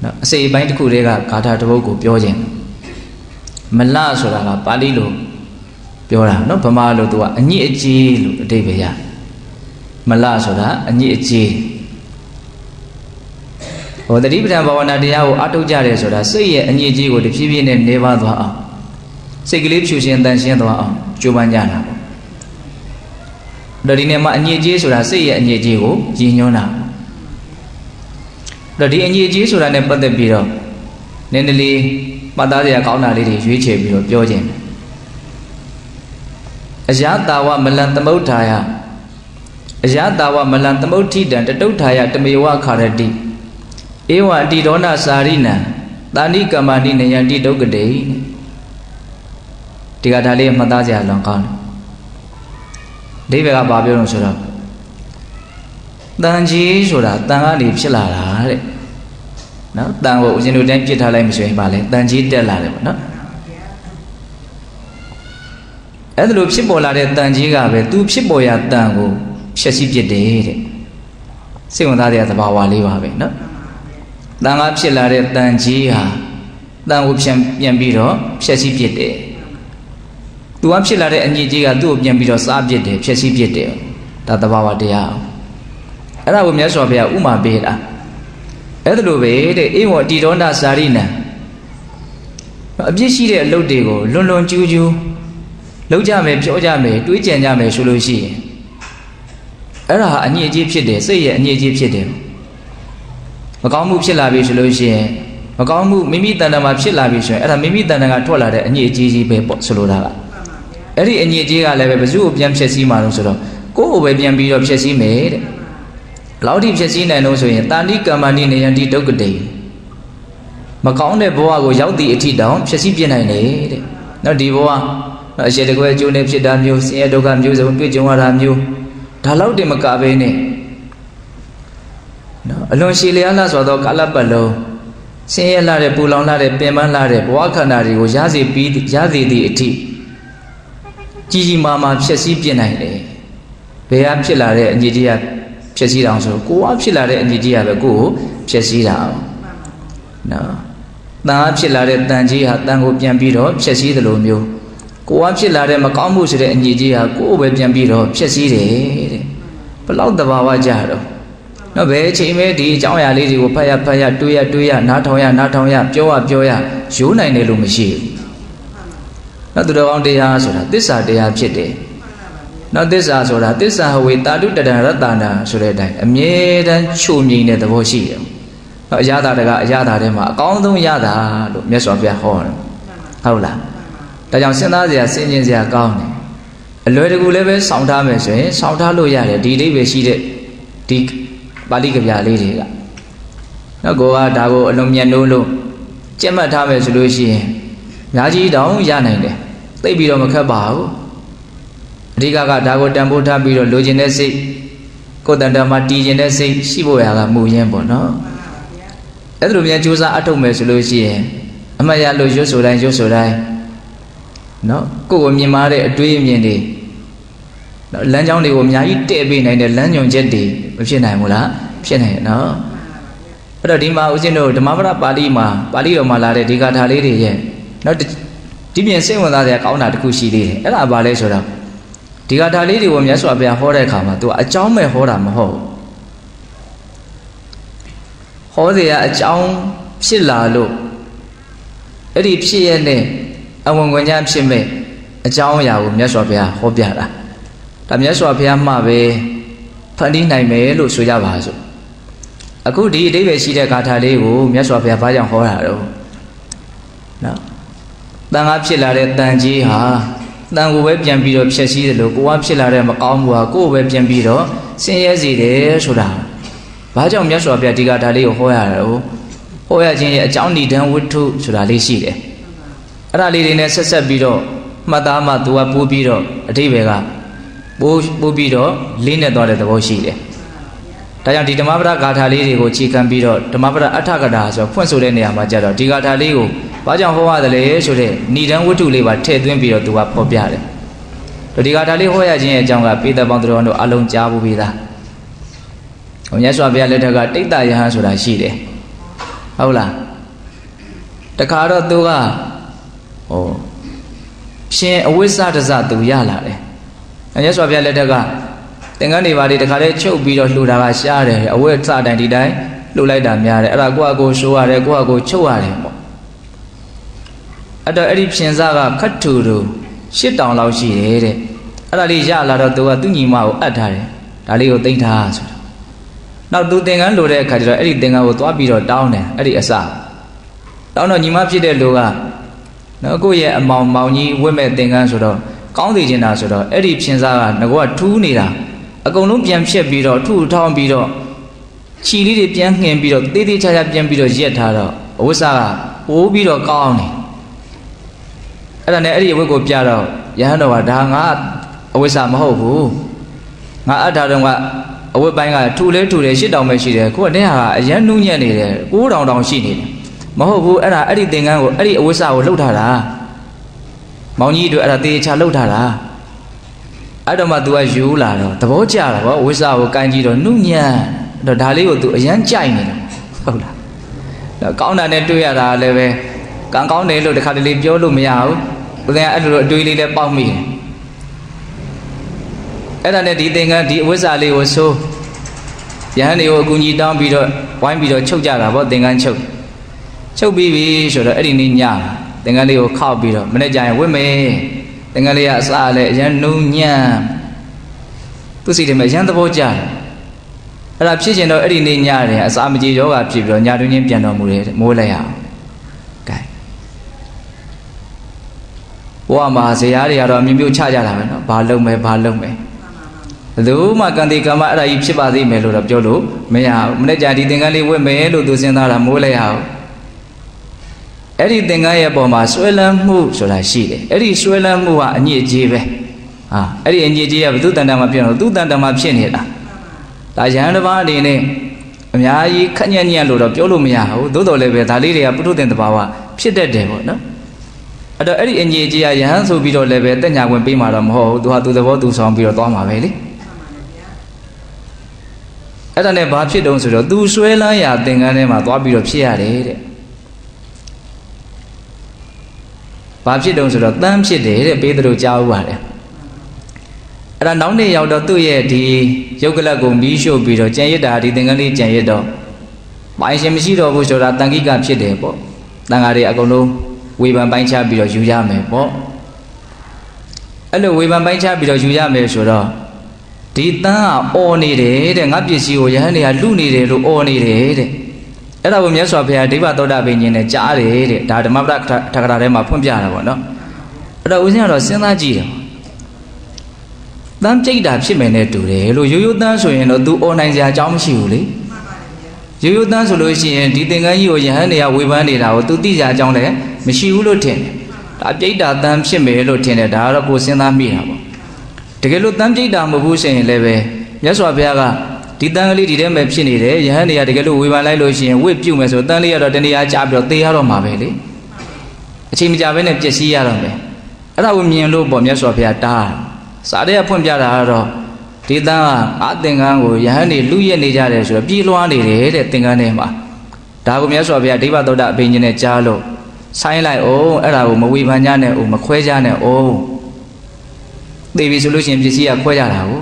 နော်အစိအပိုင်းတစ်ခုတည်းကဂါထာတစ်ပုဒ်ကိုပြောခြင်းမလဆိုတာကပါဠိလိုပြောတာနော်ဗမာလိုသူကအညစ်အကြေးလို့အတိတ်ပဲရမလဆိုတာအညစ်အကြေးဟောတတိပဋ္ဌာန်ဘာဝနာတရားကိုအထုတ်ကြတယ်ဆိုတာစိတ်ရဲ့အညစ်အကြေးကိုတဖြည်းဖြည်းနဲ့နေပါသွားအောင်စိတ်ကလေးဖြူရှင်တန်ရှင်းသွားအောင် ကြိုးပမ်းကြတာပေါ့ဒါဒီနေ့မှာအညစ်အကြေးဆိုတာစိတ်ရဲ့အညစ်အကြေးကိုရည်ညွှန်းတာဒါဒီအညစ်အကြေးဆိုတာနဲ့ပတ်သက်ပြီးတော့နည်းနည်းလေးမှတ်သားစရာကောင်းတာလေးတွေရွေးချယ်ပြီးတော့ပြောခြင်းတယ်အယတာဝမလံသမုဋ္ဌာယအယတာဝမလံသမုဋ္ဌိတံတတုဋ္ဌာယတမေဝခါရတိဧဝအတိဒေါနစာရိနံတာဏိကမ္မာနိနယံတိဒုက္ကတေ ဒီကဒါလေးမှတ်သားစရာလောကောင်းတယ်ဒိဗေကဘာပြောလို့ဆိုတော့တန်ကြီးဆိုတာတန်ကနေဖြစ်လာတာတဲ့နော်တန်ကိုဦးဇင်းတို့တိုင်းပြစ်ထားလိုက်မှဆိုရင်ပါလေတန်ကြီးတက်လာတယ်ပေါ့နော်အဲ့ဒါလိုဖြစ်ပေါ်လာတဲ့တန်ကြီးကပဲသူဖြစ်ပေါ်ရာတန်ကိုဖြည့်ဆည်းပြစ်တယ်တဲ့စိတ်ဝင်စားတဲ့သဘာဝလေးပါပဲနော်တန်ကဖြစ်လာတဲ့တန်ကြီးဟာတန်ကိုပြန်ပြန်ပြီးတော့ဖြည့်ဆည်းပြစ်တယ် သူကဖြစ်လာတဲ့အညစ်အကြေးကသူ့ကိုပြန်ပြီးတော့စားပြစ်တယ်ဖြည့်ဆည်းပြစ်တယ်ဒါသဘာဝတရားအဲ့ဒါကိုမြတ်စွာဘုရားဥမာပေးတာအဲ့ဒါလိုပဲတဲ့အေဝံတိရောဏစာရိနံအပြစ်ရှိတဲ့အလုပ်တွေကိုလွန်လွန်ကျူးကျူးလုပ်ကြမယ်ပြောကြမယ်တွေးကြံကြမယ်ဆိုလို့ရှိရင်အဲ့ဒါဟာအညစ်အကြေးဖြစ်တယ်စိတ်ရဲ့အညစ်အကြေးဖြစ်တယ်မကောင်းမှုဖြစ်လာပြီဆိုလို့ရှိရင်မကောင်းမှုမိမိတဏ္ဍာမှာဖြစ်လာပြီဆိုရင်အဲ့ဒါမိမိတဏ္ဍာကထွက်လာတဲ့အညစ်အကြေးကြီးပဲပေါ့ဆိုလိုတာက အဲ့ဒီအညစ်အကြေးကလည်းပဲဘယ်သူ့ကိုပြန်ဖြည့်ဆည်းမှာလို့ဆိုတော့ကိုယ့်ကိုပဲပြန်ပြီးတော့ဖြည့်ဆည်းမယ်တဲ့လောက်ထိဖြည့်ဆည်းနိုင်လို့ဆိုရင်တာဏိကမ္မဏိနေယံတိဒုက္ကတေမကောင်းတဲ့ဘဝကိုရောက်သည့်အထိတောင်ဖြည့်ဆည်းပြနိုင်တယ်တဲ့နော်ဒီဘဝအရှိတကွဲအကျိုးနဲ့ဖြစ်တာမျိုးဆင်းရဲဒုက္ခမျိုးစုံတွေ့ကြုံရတာမျိုးဒါလောက်တင်မကပဲနဲ့နော်အလွန်ရှည်လျားလာဆိုတော့ကာလပတ်လုံးဆင်းရဲလာတဲ့ပူလောင်လာတဲ့ပင်ပန်းလာတဲ့ဘဝခန္ဓာတွေကိုရစေပြီးရစေသည့်အထိ ကြီးကြီးမားမားဖြစ်စည်းပြနိုင်တယ်ဘယ်ဟာဖြစ်လာတဲ့အညီကြီးကဖြစ်စည်းတာဆိုကိုကဖြစ်လာတဲ့အညီကြီးကပဲကိုကိုဖြစ်စည်းတာနော်တန်အားဖြစ်လာတဲ့တန်ကြီးဟာတန်ကိုပြန်ပြီးတော့ဖြစ်စည်းသလိုမျိုးကိုကဖြစ်လာတဲ့မကောင်းမှုဆိုတဲ့အညီကြီးဟာကိုယ်ပဲပြန်ပြီးတော့ဖြစ်စည်းတယ်တဲ့ဘလောက်တဘာဝကြတော့နော်ဘယ်အချိန်မဲဒီအကြောင်းအရာလေးတွေကိုဖတ်ရဖတ်ရတွေးရတွေးရနားထောင်ရနားထောင်ရပြောရပြောရရိုးနိုင်တယ်လို့မရှိဘူး နော်သူတော်ကောင်းတရားဆိုတာသစ္စာတရားဖြစ်တယ်နော်သစ္စာဆိုတာသစ္စာဟဝေတာတုတတံရတ္တနာဆိုတဲ့အတိုင်းအမြဲတမ်းချုပ်မြင်တဲ့သဘောရှိတယ်နော်အရသာတကအရသာထဲမှာအကောင်းဆုံးရတာလို့မြတ်စွာဘုရားဟောတယ်ဟုတ်လားဒါကြောင့်စဉ်းစားစရာစဉ်းကျင်စရာကောင်းတယ်အလွယ်တကူလည်းပဲစောင့်ထားမယ်ဆိုရင်စောင့်ထားလို့ရတယ်ဒီအိဗယ်ရှိတဲ့ဒီပါဠိကဗျာလေးတွေကနော်ကိုကဒါကိုအလုံးမြတ်နိုးလို့ကြက်မှတ်ထားမယ်ဆိုလို့ရှိရင် အများကြီးတောင်ရနိုင်တယ်သိပြီးတော့မခက်ပါဘူးအဓိကကဒါကိုတန်ဖိုးထားပြီးတော့လိုချင်တဲ့စိတ်ကိုယ်တန်တမှာတည်ခြင်းတဲ့စိတ်ရှိဖို့ရကမူရင်းပေါ့နော်အဲ့ဒါလိုများကြိုးစားအထုတ်မယ်ဆိုလို့ရှိရင်အမှတ်ရလို့ရွတ်ဆိုတိုင်းရွတ်ဆိုတိုင်းနော်ကိုယ်ကိုမြင်မာတဲ့အတွေးအမြင်တွေနော်လမ်းကြောင်းတွေကိုအများကြီးတဲ့ပေးနိုင်တဲ့လမ်းညွန်ချက်တွေမဖြစ်နိုင်ဘူးလားဖြစ်နိုင်တယ်နော်အဲ့တော့ဒီမှာဦးဇင်းတို့ဓမ္မပဒပါဠိမှာပါဠိတော်မှာလာတဲ့ဒီဂါထာလေးတွေရဲ့ နော်ဒီပြင်စိတ်ဝင်စားစရာကောင်းတာတစ်ခုရှိသေးတယ်အဲ့ဒါဘာလဲဆိုတော့ဒီဂါထာလေးတွေကိုမြတ်စွာဘုရားဟောတဲ့အခါမှာသူကအကြောင်းမဲ့ဟောတာမဟုတ်ဟောเสียအကြောင်းဖြစ်လာလို့အဲ့ဒီဖြစ်ရတဲ့အဝင်ဝင်ကြဖြစ်မဲ့အကြောင်းအရာကိုမြတ်စွာဘုရားဟောပြတာဒါမြတ်စွာဘုရားမှပဲဖန်တီးနိုင်မယ်လို့ဆိုကြပါစို့အခုဒီအတိပ္ပယ်ရှိတဲ့ဂါထာလေးကိုမြတ်စွာဘုရားဘာကြောင့်ဟောတာတော့နော် တန်ခါဖြစ်လာတဲ့တန်ကြီးဟာတန်ကိုပဲပြန်ပြီးတော့ဖြည့်ဆည်းတယ်လို့ကိုကဖြစ်လာတဲ့မကောင်းမှုဟာကိုယ်ပဲပြန်ပြီးတော့ဆင်းရဲစေတယ်ဆိုတာဘာကြောင့်မြတ်စွာဘုရားဒီဂါထာလေးကိုဟောရတာတော့ဟောရခြင်းရဲ့အကြောင်းဏိဒံဝတ္ထုဆိုတာလေးရှိတယ်အဲ့ဒါလေးတွေနဲ့ဆက်ဆက်ပြီးတော့မှတ်သားမှသူကပိုးပြီးတော့အတိပ္ပယ်ကပိုးပိုးပြီးတော့လေးနဲ့သွားတဲ့သဘောရှိတယ်ဒါကြောင့်ဒီဓမ္မပဒဂါထာလေးတွေကိုခြေခံပြီးတော့ဓမ္မပဒအဋ္ဌကထာဆိုဖွင့်ဆိုတဲ့နေရာမှာကြတော့ဒီဂါထာလေးကို ဘာကြောင့်ဟောရတယ်လဲဆိုတဲ့ဏိဒံဝတ္ထုလေးပါထည့်သွင်းပြီးတော့သူကဖော်ပြတယ်ဒီဂါထာလေးဟောရခြင်းရဲ့အကြောင်းကပေတပေါင်းတော်တို့အလုံးကြားဖို့ပြီးသားဟိုမြတ်စွာဘုရားလက်ထက်ကတိတ်တယဟန်ဆိုတာရှိတယ်ဟုတ်လားတခါတော့သူကဟိုရှင်အဝိဇ္ဇတဇသူရလာတယ်မြတ်စွာဘုရားလက်ထက်ကသင်္ကန်းတွေပါလေတခါလေချုပ်ပြီးတော့လှူတာကရှားတယ်အဝတ်စတိုင်ဒီတိုင်းလှူလိုက်တာများတယ်အဲ့ဒါကိုယ့်အကိုရှိုးရတယ်ကိုယ့်အကိုချုပ်ရတယ်ပေါ့ အဲ့တော့အဲ့ဒီဖြင်စားကခတ်ထူတူရှစ်တောင်လောက်ရှိတယ်တဲ့အဲ့ဒါလေးရလာတော့သူကသူ့ညီမကိုအပ်ထားတယ်ဒါလေးကိုသိမ့်ထားဆိုတာနောက်သူသင်္ကန်းလိုတဲ့အခါကျတော့အဲ့ဒီသင်္ကန်းကိုသွားပြီးတော့တောင်းတယ်အဲ့ဒီအစတောင်းတော့ညီမဖြစ်တဲ့လူကနော်ကိုယ့်ရဲ့အမောင်မောင်ကြီးဝတ်မဲ့သင်္ကန်းဆိုတော့ကောင်းသေးချင်တာဆိုတော့အဲ့ဒီဖြင်စားကငကောကထူးနေတာအကုန်လုံးပြန်ဖြတ်ပြီးတော့ထူထောင်းပြီးတော့ခြီလေးတွေပြန်နှင်ပြီးတော့တေးသေးချာချာပြန်ပြီးတော့ရက်ထားတော့အဝိစာကပိုးပြီးတော့ကောင်းနေ အဲ့ဒါနဲ့အဲ့ဒီအဝတ်ကိုပြတော့ယဟန်တော်ကဒါငါအဝိစာမဟုတ်ဘူးငါအထာတော်ကအဝတ်ပိုင်းကထူလဲထူတယ်ရှစ်တောင်ပဲရှိတယ်ကိုကတဲ့ဟာအရန်နူးညံ့နေတယ်ကိုးတောင်တောင်ရှိနေတယ်မဟုတ်ဘူးအဲ့ဒါအဲ့ဒီသင်္ကန်းကိုအဲ့ဒီအဝိစာကိုလှုပ်ထားတာမောင်ကြီးတို့အဲ့ဒါတေချာလှုပ်ထားတာအဲ့တော့မှ तू ကယူလာတော့သဘောကျတာဗောဝိစာကိုကန်ကြည့်တော့နုညံ့တော့ဒါလေးကို तू အရန်ကြိုက်နေတာဟုတ်လားကောင်းတာနဲ့တွေ့ရတာလည်းပဲကံကောင်းတယ်လို့တခါတလေပြောလို့မရဘူး ဦးဇင်းကအဲ့လိုအတွေးလေးလည်းပေါက်မိတယ်အဲ့ဒါနဲ့ဒီသင်္ကန်းဒီအဝိစာလေးကိုဆိုးယဟန်တွေကိုအကူကြီးတောင်းပြီးတော့ဝိုင်းပြီးတော့ချုပ်ကြတာဗောသင်္ကန်းချုပ်ချုပ်ပြီးပြီဆိုတော့အဲ့ဒီနေ့ညသင်္ကန်းလေးကိုခောက်ပြီးတော့မနေ့ကျရင်ဝတ်မယ်သင်္ကန်းလေးကအစားလည်းအရန်နုံညံ့သူစီတယ်မှာရန်သဘောကျတယ်အဲ့ဒါဖြစ်ကျင်တော့အဲ့ဒီနေ့ညတယ်အစာမကြေယောဂဖြစ်ပြီးတော့ညတွင်းချင်းပြန်တော်မူတယ်မိုးလိုက်ရအောင် ဘဝမှာဇေယျတွေကတော့အမျိုးမျိုးချကြတာပဲနော်ဘာလုံးမယ်ဘာလုံးမယ်ဘယ်သူမှကံတိကံမအဲ့ဒါကြီးဖြစ်ပါသေးမယ်လို့တော့ပြောလို့မရဘူးမနေ့ကျဒီသင်္ကန်းလေးဝတ်မယ်လို့သူစဉ်းစားတာမိုးလိုက်ရအောင်အဲ့ဒီသင်္ကန်းရဲ့ပုံမှာဆွဲလန်းမှုဆိုတာရှိတယ်အဲ့ဒီဆွဲလန်းမှုကအညစ်အကြေးပဲဟာအဲ့ဒီအညစ်အကြေးကဘုသူတန်တန်မှာဖြစ်တော့သူတန်တန်မှာဖြစ်နေတာဒါရဟန်းတစ်ပါးအနေနဲ့အများကြီးခက်ညံ့ညံ့လို့တော့ပြောလို့မရဘူးသို့တော်လည်းပဲဒါလေးတွေကပုထုသင်တဘာဝဖြစ်တတ်တယ်ပေါ့နော် အဲ့တော့အဲ့ဒီအညစ်အကြေးကရဟန်းဆိုပြီးတော့လည်းပဲတက်ညာဝင်ပေးမှာတော့မဟုတ်ဘူးသူဟာသူသဘောသူဆောင်ပြီးတော့သွားမှာပဲလေအဲ့ဒါနဲ့ဘာဖြစ်တုံးဆိုတော့သူဆွဲလန်းရာသင်္ကန်းထဲမှာသွားပြီးတော့ဖြစ်ရတယ်တဲ့ဘာဖြစ်တုံးဆိုတော့တန်းဖြစ်တယ်တဲ့ပေးသလိုကြားဥပါတယ်အဲ့ဒါနောက်နေ့ရောက်တော့သူ့ရဲ့ဒီရုပ်ကလတ်ကိုမီးရှို့ပြီးတော့ကြံရစ်တာဒီသင်္ကန်းလေးကြံရစ်တော့ပိုင်ရှင်မရှိတော့ဘူးဆိုတာတန်ခိကဖြစ်တယ်ပေါ့တန်ဃာတွေအကုန်လုံး ဝေဖန်ပိုင်းခြားပြီးတော့ယူရမယ်ပေါ့အဲ့လိုဝေဖန်ပိုင်းခြားပြီးတော့ယူရမယ်ဆိုတော့ဒီတန်းကအော်နေတယ်တဲ့ငါပစ္စည်းကိုယဟန်တွေကလူနေတယ်လို့အော်နေတယ်တဲ့အဲ့ဒါကိုမြတ်စွာဘုရားဒိဗ္ဗသောတာပင်ရှင်နဲ့ကြားတယ်တဲ့ဒါဓမ္မပဒထကရာထဲမှာဖွင့်ပြတာပေါ့နော်အဲ့တော့ဦးဇင်းကတော့စဉ်းစားကြည့်တယ်တန်းကြိတ်တာဖြစ်မယ်နဲ့တူတယ်လို့ရိုးရိုးတန်းဆိုရင်တော့ तू အော်နိုင်စရာအကြောင်းမရှိဘူးလေရိုးရိုးတန်းဆိုလို့ရှိရင်ဒီသင်္ကန်းကြီးကိုယဟန်တွေကဝေဖန်နေတာကို तू သိကြအကြောင်းလည်း မရှိဘူးလို့ထင်တယ်ဒါပြိတ္တာတန်းဖြစ်မယ်လို့ထင်တယ်ဒါကတော့ကိုစဉ်းစားမိတာပေါ့တကယ်လို့တန်းပြိတ္တာမဟုတ်ဘူးဆိုရင်လည်းပဲမြတ်စွာဘုရားကဒီတန်းကလေးဒီထဲမှာဖြစ်နေတယ်ယဟန်တွေကတကယ်လို့ဝေဖန်လိုက်လို့ရှိရင်ဝိပြုတ်မယ်ဆိုတန်းလေးကတော့တဏှာကြားပြီးတော့သေရတော့မှာပဲလေအချိန်မကြာဘဲနဲ့ပျက်စီးရတော့မယ်အဲ့ဒါကိုမြင်လို့ပေါ့မြတ်စွာဘုရားတားစာရဲဖွင့်ပြတာကတော့ဒီတန်းကအာသင်္ကန်းကိုယဟန်တွေလူရက်နေကြတယ်ဆိုတော့ပြေးလွှားနေတယ်တဲ့သင်္ကန်းထဲမှာဒါကိုမြတ်စွာဘုရားဒိဗ္ဗသောတာအဘိညာဉ်နဲ့ကြားလို့ ဆိုင်းလိုက်အောင်အဲ့ဒါကိုမဝေဖန်ကြနဲ့အောင်မခွဲကြနဲ့အောင်သိပြီဆိုလို့ရှိရင်ပစ္စည်းကခွဲကြတာကို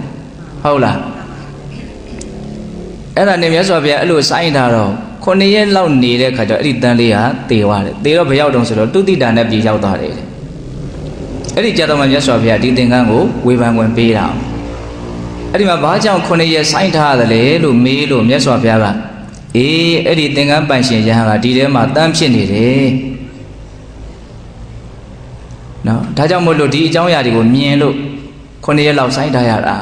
ဟုတ်လားအဲ့ဒါနဲ့မြတ်စွာဘုရားအဲ့လိုဆိုင်းတာတော့ခုနှစ်ရက်လောက်နေတဲ့ခါကျတော့အဲ့ဒီတန်လေးကသေသွားတယ်သေတော့ဘယ်ရောက်တုံးဆိုတော့တုတိတာနဲ့ပြေရောက်သွားတယ်အဲ့ဒီကြတော့မှမြတ်စွာဘုရားဒီသင်္ကန်းကိုဝေဖန်ခွင့်ပေးတာအဲ့ဒီမှာဘာကြောင့်ခုနှစ်ရက်ဆိုင်းထားရတယ်လဲလို့မေးလို့မြတ်စွာဘုရားကအေးအဲ့ဒီသင်္ကန်းပိုင်ရှင်ယဟန်ကဒီထဲမှာတန်းဖြစ်နေတယ် နော်ဒါကြောင့်မို့လို့ဒီအကြောင်းအရာတွေကိုမြင်လို့ခုနှစ်ရက်လောက်ဆိုင်းထားရတာ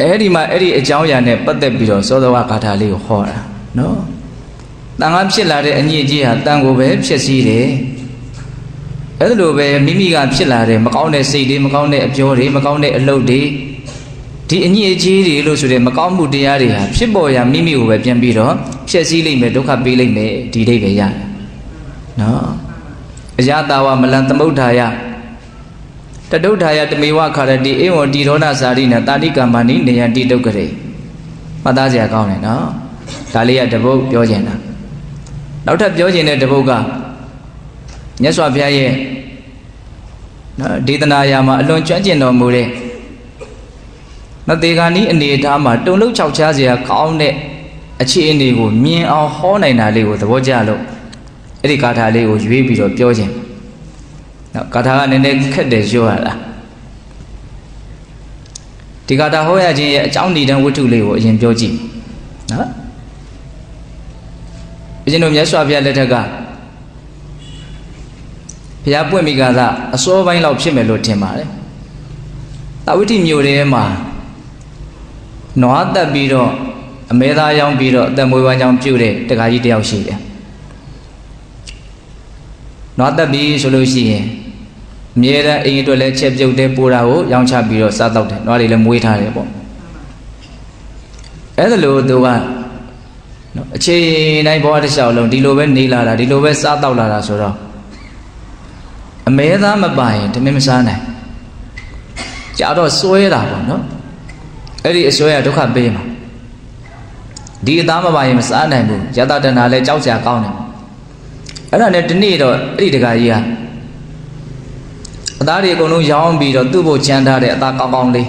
အဲ့ဒီမှာအဲ့ဒီအကြောင်းအရာနဲ့ပတ်သက်ပြီးတော့သောတော်ဂါထာလေးကိုဟောတာနော်တန်ခါဖြစ်လာတဲ့အညစ်အကြေးဟာတန်ကိုပဲဖြစ်စည်းတယ်အဲ့ဒါလိုပဲမိမိကဖြစ်လာတဲ့မကောင်းတဲ့စိတ်တွေမကောင်းတဲ့အပြောတွေမကောင်းတဲ့အလုပ်တွေဒီအညစ်အကြေးတွေလို့ဆိုတဲ့မကောင်းမှုတရားတွေဟာဖြစ်ပေါ်ရာမိမိကိုပဲပြန်ပြီးတော့ဖြစ်စည်းလိမ့်မယ်ဒုက္ခပေးလိမ့်မယ်ဒီအိဗယ်ရတယ်နော် အယတာဝမလံသမုဋ္ဌာယတတုဋ္ဌာယတမေဝခါရတိဧဝံတိရောဏဇာတိနတာတိကမ္မဏိနေယံတိတုတ်ကရေမှတ်သားစရာကောင်းတယ်နော်ဒါလေးကတပုတ်ပြောကျင်တာနောက်ထပ်ပြောကျင်တဲ့တပုတ်ကမြတ်စွာဘုရားရဲ့နော်ဒေသနာယာမှာအလွန်ကျွမ်းကျင်တော်မူတဲ့နော်တေဂာနီးအနေအထားမှာတုံလုံးခြောက်ချားစရာကောင်းတဲ့အခြေအနေကိုမြင်အောင်ဟောနိုင်တာလေးကိုသဘောကျလို့ အဲ့ဒီကာထာလေးကိုရွေးပြီးတော့ပြောခြင်းနော်ကာထာကနည်းနည်းခက်တယ်ပြောရတာဒီကာထာဟောရခြင်းရဲ့အကြောင်းဒီတန်းဝတ္ထုလေးကိုအရင်ပြောကြည့်နော်အရှင်တို့မြတ်စွာဘုရားလက်ထက်ကဘုရားပွင့်မိကာသအစောပိုင်းလောက်ဖြစ်မယ်လို့ထင်ပါတယ်။တာဝတိမြို့ထဲမှာနွားတက်ပြီးတော့အမဲသားရောင်းပြီးတော့အသက်မွေးဝမ်းကြောင်းပြုတဲ့တက္ကကြီးတယောက်ရှိတယ်။ နွားတက်ပြီးဆိုလို့ရှိရင်အမြဲတမ်းအိမ်အတွက်လည်းချက်ပြုတ်တဲ့ပိုးတာကိုရောင်းချပြီးတော့စားတော့တယ်။နွားတွေလည်းမွေးထားတယ်ပေါ့။အဲ့ဒါလို့သူကနော်အချိန်တိုင်းဘဝတစ်လျှောက်လုံးဒီလိုပဲနေလာတာဒီလိုပဲစားတော့လာတာဆိုတော့အမဲသားမပိုင်တမင်မစားနိုင်ကြာတော့စွဲတာပေါ့နော်အဲ့ဒီအစွဲကဒုက္ခပေးမှာဒီအသားမပိုင်မစားနိုင်ဘူးယတတနာလည်းကြောက်ကြကောင်းတယ် အဲ့ဒါနဲ့ဒီနေ့တော့အဲ့ဒီတကာကြီးကအသားတွေအကုန်လုံးရောင်းပြီးတော့သူ့ဘို့ချမ်းထားတဲ့အသားကောင်းကောင်းလေး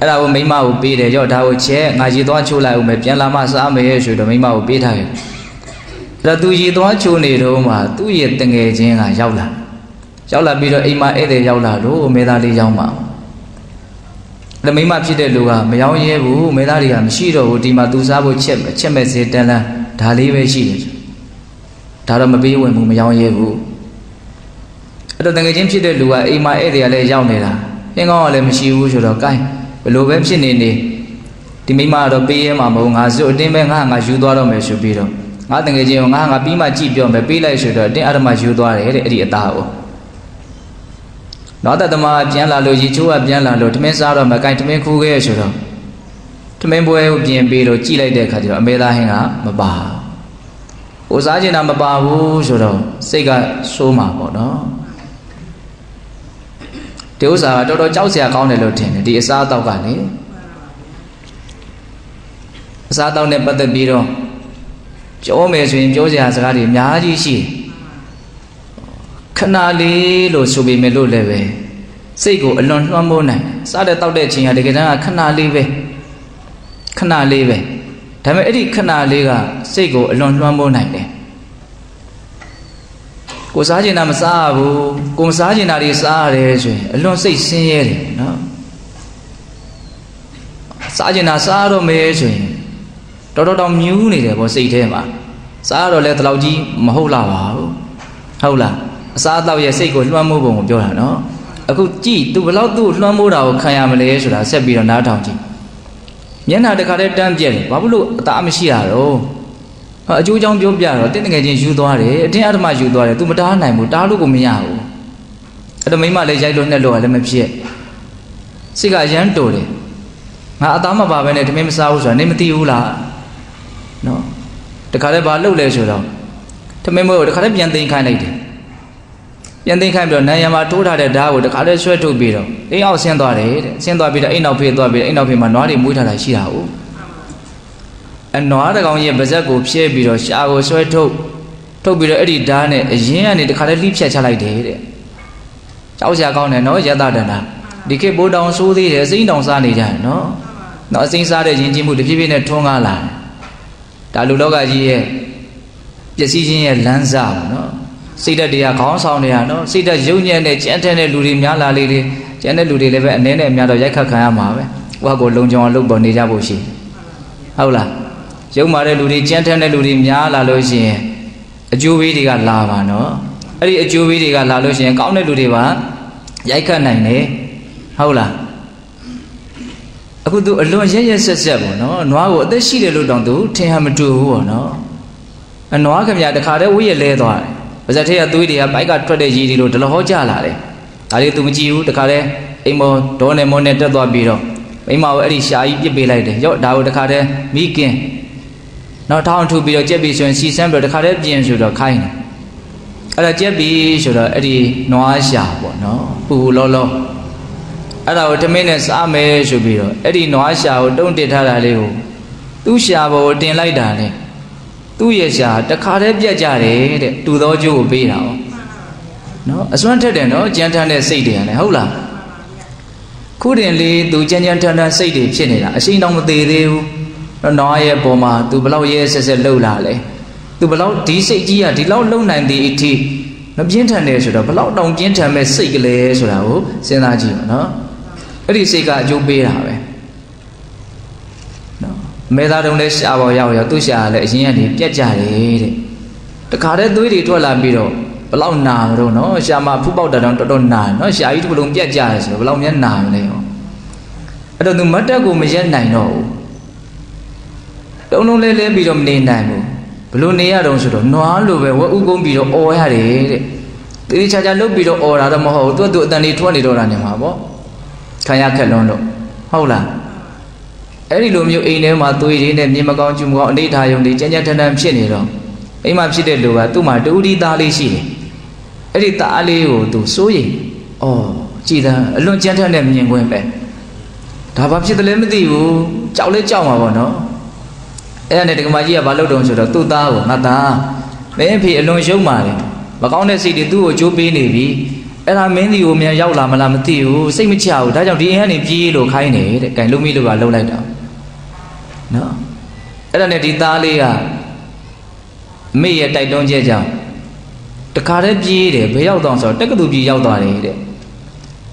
အဲ့ဒါကိုမိမကိုပေးတယ်ရော့ဒါကိုချဲငါရေသွားချိုးလိုက်ဦးမယ်ပြန်လာမှစားမယ်ဆိုတော့မိမကိုပေးထားတယ်အဲ့တော့သူရေသွားချိုးနေတော့မှသူ့ရဲ့တငယ်ချင်းကရောက်လာရောက်လာပြီးတော့အိမ်မှာဧည့်သည်ရောက်လာလို့မေသားလေးရောက်မှာအဲ့မိမဖြစ်တဲ့လူကမယောင်းရဲဘူးမေသားတွေကမရှိတော့ဘူးဒီမှာသူစားဖို့ချက်ချက်မဲ့စေတန်းလန်းဒါလေးပဲရှိတယ် ဒါတော့မပေးဝင်ဘူးမယောင်းရဲဘူးအဲ့တော့တငယ်ချင်းဖြစ်တဲ့လူကအိမ်မှာဧည့်သည်ကလည်းရောက်နေတာဟင်းကောင်းကလည်းမရှိဘူးဆိုတော့ gain ဘလို့ပဲဖြစ်နေနေဒီမိမကတော့ပေးရဲမှာမဟုတ်ငါစွတ်အတင်းပဲငါငါယူသွားတော့မယ်ဆိုပြီးတော့ငါတငယ်ချင်းကငါငါပြီးမှကြည့်ပြောမယ်ပေးလိုက်ဆိုတော့အတင်းအဓမ္မယူသွားတယ်တဲ့အဲ့ဒီအသားကိုနောက်တသမပြန်လာလို့ရေချိုးကပြန်လာလို့ထမင်းစားတော့မကိုင်ထမင်းခူးခဲ့ဆိုတော့ထမင်းပွဲကိုပြင်ပြီးတော့ကြည့်လိုက်တဲ့အခါကျတော့အမေသားဟင်းကမပါ ဟိုစားချင်တာမပါဘူးဆိုတော့စိတ်ကဆိုးမှာပေါ့နော်ဒီဥစ္စာကတော်တော်ကြောက်စရာကောင်းတယ်လို့ထင်တယ်ဒီအစားအသောက်ကလေအစားအသောက်နဲ့ပတ်သက်ပြီးတော့ပြောမယ်ဆိုရင်ပြောစရာစကားတွေအများကြီးရှိတယ်ခဏလေးလို့ဆိုပေမဲ့လို့လည်းပဲစိတ်ကိုအလွန်လွှမ်းမိုးနိုင်စားတဲ့တောက်တဲ့ချိန်ကတကယ်တမ်းကခဏလေးပဲခဏလေးပဲ ဒါပေမဲ့အဲ့ဒီခဏလေးကစိတ်ကိုအလွန်လွှမ်းမိုးနိုင်တယ်ကိုစားကျင်တာမစားဘူးကိုမစားကျင်တာတွေစားရတယ်ဆိုရင်အလွန်စိတ်ဆင်းရဲတယ်နော်စားကျင်တာစားတော့မယ်ဆိုရင်တော်တော်တောင်မြူးနေတယ်ဗောစိတ်ထဲမှာစားတော့လဲတလောက်ကြီးမဟုတ်လာပါဘူးဟုတ်လားအစားအသောက်ရဲ့စိတ်ကိုလွှမ်းမိုးပုံကိုပြောတာနော်အခုကြည့်သူဘလောက်သူ့လွှမ်းမိုးတာကိုခံရမလဲဆိုတာဆက်ပြီးတော့နားထောင်ကြည့် မျက်နှာတစ်ခါတည်းတန်းပြက်တယ်ဘာဖြစ်လို့အသားမရှိရတော့အကျိုးကြောင့်ပြောပြတော့တင်းတငယ်ချင်းယူသွားတယ်အတင်းအဓမ္မယူသွားတယ် तू မတားနိုင်ဘူးတားလို့ကိုမရဘူးအဲ့တော့မိမလည်းရိုက်လို့နှက်လို့လည်းမဖြစ်စိတ်ကရမ်းတော်တယ်ငါအသားမပါဘဲနဲ့တမင်းမစားဘူးဆိုတာနေမသိဘူးလားနော်တခါတည်းဘာလုပ်လဲဆိုတော့တမင်းမို့တခါတည်းပြန်သိမ်းခိုင်းလိုက်တယ် ပြန်သိမ်းခိုင်းပြီးတော့နံရံမှာထိုးထားတဲ့ဓာတ်ကိုတခါတည်းဆွဲထုတ်ပြီးတော့အိမ်အောင်ဆင်းသွားတယ်တဲ့ဆင်းသွားပြီးတော့အိမ်နောက်ဖေးသွားပြီးတော့အိမ်နောက်ဖေးမှာနွားတွေမွေးထားတာရှိတာဟုတ်အနွားတကောင်ရဲ့ပါဇက်ကိုဖြဲပြီးတော့ရှာကိုဆွဲထုတ်ထုတ်ပြီးတော့အဲ့ဒီဓာတ်နဲ့အရင်ကနေတခါတည်းလှိဖြတ်ချလိုက်တယ်တဲ့ကြောက်စရာကောင်းတယ်နော်ယတတနာဒီခေတ်ဘိုးတောင်ဆိုးသေးတယ်စိမ့်တောင်စားနေကြတယ်နော်နော်အစိမ့်စားတဲ့ယဉ်ကျေးမှုတစ်ဖြည်းဖြည်းနဲ့ထွန်းကားလာတယ်ဒါလူလောကကြီးရဲ့ပျက်စီးခြင်းရဲ့လမ်းစာပေါ့နော် စိတ်ဓာတ်တရားခေါင်းဆောင်နေတာနော်စိတ်ဓာတ်ယုံညံ့တဲ့ကြမ်းတဲ့တဲ့လူတွေများလာလေလေကျန်တဲ့လူတွေလည်းပဲအနည်းနဲ့အများတော့ရိုက်ခတ်ခံရမှာပဲဟိုကကိုလုံခြုံအောင်လုပ်ပေါ်နေကြဖို့ရှိဟုတ်လားယုံမာတဲ့လူတွေကြမ်းတဲ့လူတွေများလာလို့ရှိရင်အကျိုးပေးတွေကလာပါနော်အဲ့ဒီအကျိုးပေးတွေကလာလို့ရှိရင်ကောင်းတဲ့လူတွေပါရိုက်ခတ်နိုင်တယ်ဟုတ်လားအခုသူအလွန်ရရဆက်ဆက်ပေါ့နော်နွားကိုအသက်ရှိတယ်လို့တောင်သူထင်ဟမတူဘူးပေါ့နော်အနွားခင်ဗျာတခါတည်းဝိရလဲသွားတယ် ပါဇက်ထဲကသွေးတွေကပိုက်ကထွက်တဲ့ရည်တွေလို့ဒလဟောကြလာတယ်ဒါလေး तू မကြည့်ဘူးတခါတည်းအိမ်မောဒေါနဲ့မောနဲ့တက်သွားပြီးတော့မိမကိုအဲ့ဒီရှာကြီးပြစ်ပေးလိုက်တယ်ရော့ဒါကိုတခါတည်းမိကင်းနောက်ထောင်းထူပြီးတော့ကြက်ပြီးဆိုရင်စီဆန်းပြီးတော့တခါတည်းပြင်ဆိုတော့ခိုင်းတယ်အဲ့ဒါကြက်ပြီးဆိုတော့အဲ့ဒီနွားရှာပေါ့နော်ပူလောလောအဲ့ဒါကိုထမင်းနဲ့စားမယ်ဆိုပြီးတော့အဲ့ဒီနွားရှာကိုတုံးတစ်ထားတာလေးကိုသူ့ရှာဘောကိုတင်လိုက်တာလေ သူ့ရဲ့ရှာတခါတည်းပြတ်ကြတယ်တဲ့တူသောကျိုးကိုပေးတာ哦နော်အစွမ်းထက်တယ်နော်ကြမ်းထမ်းတဲ့စိတ်တွေရတယ်ဟုတ်လားခုတင်လေးသူကြမ်းကြမ်းထန်ထန်စိတ်တွေဖြစ်နေတာအရှိန်တောင်မသေးသေးဘူးတော့နွားရဲ့ပုံမှာသူဘလောက်ရဲဆက်ဆက်လှုပ်လာလဲသူဘလောက်ဒီစိတ်ကြီးကဒီလောက်လှုပ်နိုင်တဲ့အထိမပြင်းထန်တယ်ဆိုတော့ဘလောက်တောင်ပြင်းထန်မဲ့စိတ်ကလေးဆိုတာကိုစဉ်းစားကြည့်ပါနော်အဲ့ဒီစိတ်ကအကျိုးပေးတာပဲနော်အ မေသားတုံးလဲရှာပေါ်ရောက်ရောက်သူ့ရှာကလည်းအရင်ကနေပြက်ကြတယ်တဲ့တခါတည်းသွေးတွေထွက်လာပြီးတော့ဘလောက်နာမလို့နော်ရှာမဖူးပေါက်တာတော့တော်တော်နာနော်ရှာကြီးတစ်ခုလုံးပြက်ကြတယ်ဆိုတော့ဘလောက်များနာမလဲဟောအဲ့တော့သူမတ်တက်ကိုမရက်နိုင်တော့ဘူးတုံးလုံးလဲလဲပြီးတော့မနေနိုင်ဘူးဘလို့နေရတော့ဆိုတော့နွားလိုပဲဝက်ဥကုန်းပြီးတော့អော်ရတယ်တဲ့တေးချာချာလုတ်ပြီးတော့អော်တာတော့မဟုတ်ဘူးသူကသူအတန်လေးထွက်နေတော့တာနေမှာပေါ့ခံရခက်လွန်းလို့ဟုတ်လား အဲ့ဒီလိုမျိုးအိမ်ထဲမှာသွေးတွေနဲ့မြေမကောင်းကျူမကောင်းအနေထားယုံတွေကြမ်းကြမ်းထန်ထန်ဖြစ်နေတော့အိမ်မှာဖြစ်တဲ့လူကသူ့မှာတူဒီသားလေးရှိတယ်အဲ့ဒီသားလေးကိုသူစိုးရိမ်ဩကြည်သာအလွန်ကြမ်းထန်တဲ့မြင်ကွင်းပဲဒါဘာဖြစ်တယ်လဲမသိဘူးကြောက်လဲကြောက်မှာပေါ့နော်အဲ့ဒါနဲ့ဒကမကြီးကဘာလုပ်တုံးဆိုတော့သူ့သားကိုငါသားမင်းအဖေအလွန်ရှုံးပါတယ်မကောင်းတဲ့စိတ်တွေသူ့ကိုကြိုးပေးနေပြီအဲ့ဒါမင်းဒီကိုမြန်ရောက်လာမလားမသိဘူးစိတ်မချဘူးဒါကြောင့်ဒီအိမ်ကနေပြေးလို့ခိုင်းနေတဲ့ကင်လုံးမိလို့ပါလှုပ်လိုက်တာ နော်အဲ့ဒါနဲ့ဒီသားလေးကမိရဲ့တိုက်တွန်းချက်ကြောင့်တခါတည်းပြေးတယ်ဘယ်ရောက်တော့ဆိုတော့တက္ကသိုလ်ပြည်ရောက်သွားတယ်တဲ့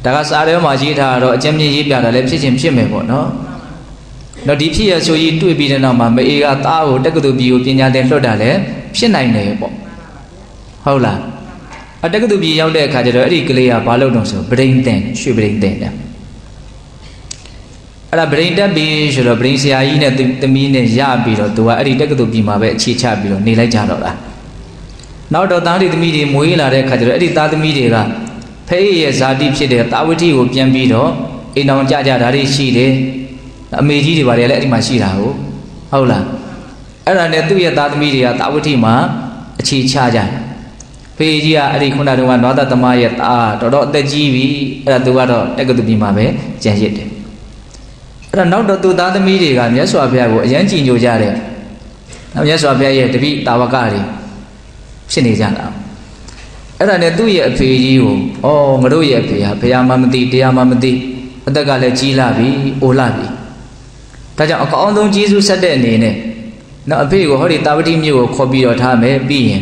ဒါကစားထဲမှာရေးထားတော့အကျဉ်းမြင့်ရေးပြတာလည်းဖြစ်ချင်းဖြစ်မယ်ပေါ့နော်တော့ဒီဖြစ်ရဆိုကြီးတွေ့ပြီးတဲ့နောက်မှာမအေးကသားကိုတက္ကသိုလ်ပြည်ကိုပညာသင်လွှတ်တာလည်းဖြစ်နိုင်တယ်ပေါ့ဟုတ်လားအတက္ကသိုလ်ပြည်ရောက်တဲ့အခါကျတော့အဲ့ဒီကလေးကဘာလုပ်တော့ဆိုဗရိန်တင်ရွှေဗရိန်တင်တယ် အဲ့ဒါဗရိန်တက်ပြီးဆိုတော့ဗရိန်ဆရာကြီးနဲ့သမီးနဲ့ရပြီးတော့သူကအဲ့ဒီတက္ကသိုလ်ပြည်မှာပဲအခြေချပြီးတော့နေလိုက်ကြတော့လားနောက်တော့သားသမီးတွေမွေးလာတဲ့အခါကျတော့အဲ့ဒီသားသမီးတွေကဖေးရဲ့ဇာတိဖြစ်တဲ့တာဝတိကိုပြန်ပြီးတော့အိမ်တော်ကြကြတာတွေရှိတယ်အမေကြီးတွေပါတယ်လည်းအဲ့ဒီမှာရှိတာဟုတ်ဟုတ်လားအဲ့ဒါနဲ့သူ့ရဲ့သားသမီးတွေကတာဝတိမှာအခြေချကြတယ်ဖေးကြီးကအဲ့ဒီခုနတုန်းကနွားသက်သမားရဲ့သားတော်တော်အသက်ကြီးပြီအဲ့ဒါသူကတော့တက္ကသိုလ်ပြည်မှာပဲကျန်ရစ်တယ် အဲ့တော့နောက်တော့သူသားသမီးတွေကမြတ်စွာဘုရားကိုအယံကြည်ညိုကြတယ်နောက်မြတ်စွာဘုရားရဲ့တပိတာဝကတွေဖြစ်နေကြတာအဲ့ဒါနဲ့သူ့ရဲ့အဖေကြီးကိုဩငါတို့ရဲ့အဖေဟာဘုရားမှမသိတရားမှမသိအသက်ကလည်းကြီးလာပြီအိုလာပြီဒါကြောင့်အကောင်းဆုံးကျေးဇူးဆက်တဲ့အနေနဲ့နော်အဖေကိုဟောဒီတာဝတိမြို့ကိုခေါ်ပြီးတော့ထားမယ်ပြီးရင်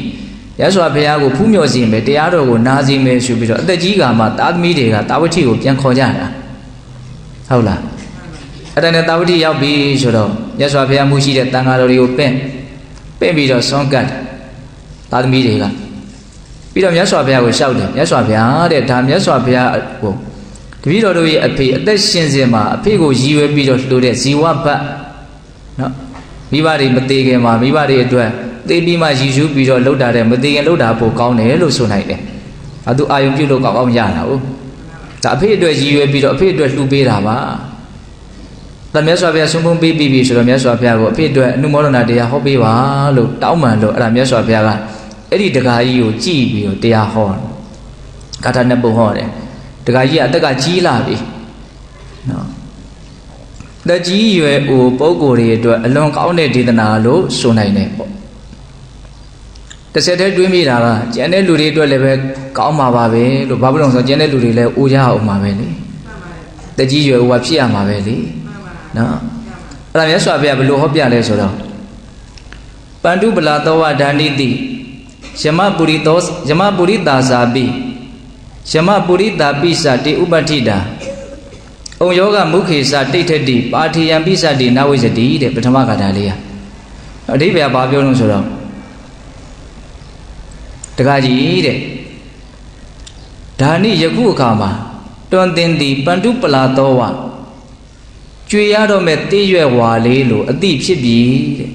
ရသော်ဘုရားကိုဖူးမြော်စီမယ်တရားတော်ကိုနားစီမယ်ဆိုပြီးတော့အသက်ကြီးကမှတာသမီတွေကတာဝတိကိုပြန်ခေါ်ကြတာဟုတ်လား အဲ့ဒါနဲ့တာဝတိရောက်ပြီဆိုတော့ရသော်ဘုရားမှုရှိတဲ့တန်ဃာတော်တွေကိုပင့်ပင့်ပြီးတော့ဆွမ်းကတ်တာသမီတွေကပြီးတော့မြတ်စွာဘုရားကိုလျှောက်တယ်မြတ်စွာဘုရားတဲ့ဒါမြတ်စွာဘုရားကိုတပည့်တော်တို့ရဲ့အဖေအသက်ရှင်စဉ်မှာအဖေကိုရည်ရွယ်ပြီးတော့လှူတဲ့ဇီဝဘတ်နော်မိဘတွေမသေးခင်မှာမိဘတွေအတွက်သေပြီးမှရည်ယူပြီးတော့လှုပ်တာတဲ့မသေးခင်လှုပ်တာပိုကောင်းတယ်လို့ဆိုနိုင်တယ်။အဲသူအာယုံပြုတ်လို့ကောင်းအောင်ရတာဟုတ်။ဒါအဖေအတွက်ရည်ရွယ်ပြီးတော့အဖေအတွက်လှူပေးတာပါ။ ဒါမြတ်စွာဘုရားဆုံးဖုံးပေးပြီးပြီဆိုတော့မြတ်စွာဘုရားကိုအဖေအတွက်အနုမောဒနာတရားဟောပေးပါလို့တောင်းပန်လို့အဲ့ဒါမြတ်စွာဘုရားကအဲ့ဒီတကာကြီးကိုကြည်ပြီးတော့တရားဟောဂါထာနှစ်ပုံဟောတယ်။တကာကြီးကအသက်ကကြီးလာပြီ။နော်လက်ကြီးရွယ်အိုပုဂ္ဂိုလ်တွေအတွက်အလွန်ကောင်းတဲ့ဒေသနာလို့ဆိုနိုင်တယ်ပေါ့တစ်ဆက်တည်းတွေးမိတာကကျန်တဲ့လူတွေအတွက်လည်းပဲကောင်းမှာပါပဲလို့ဘာဖြစ်လို့ဆိုကျန်တဲ့လူတွေလည်းအိုးရအောင်မှာပဲလေတကြီးရွယ်အိုကဖြစ်ရမှာပဲလေ နော်အဲ့ဒါမြတ်စွာဘုရားဘယ်လိုဟောပြလဲဆိုတော့ပန္တုပလာသောဝဒန္တိတိယမပုရိသောယမပုရိတာဇာပိယမပုရိတာပိစတေဥပဋ္ဌိတာဩယောဂမုခေစတိဋ္ဌတိပါထေယံပိစတိနဝိဇတိတဲ့ပထမဂါထာလေးอ่ะအဓိပ္ပာယ်ဘာပြောလို့ဆိုတော့တခါကြီးတဲ့ဒါနိယခုအခါမှာတွန်တင်သည်ပန္တုပလာတော်ဝ ကျွေရတော့မဲ့တေးရွက်ဝါလေးလို့အတိဖြစ်ပြီတဲ့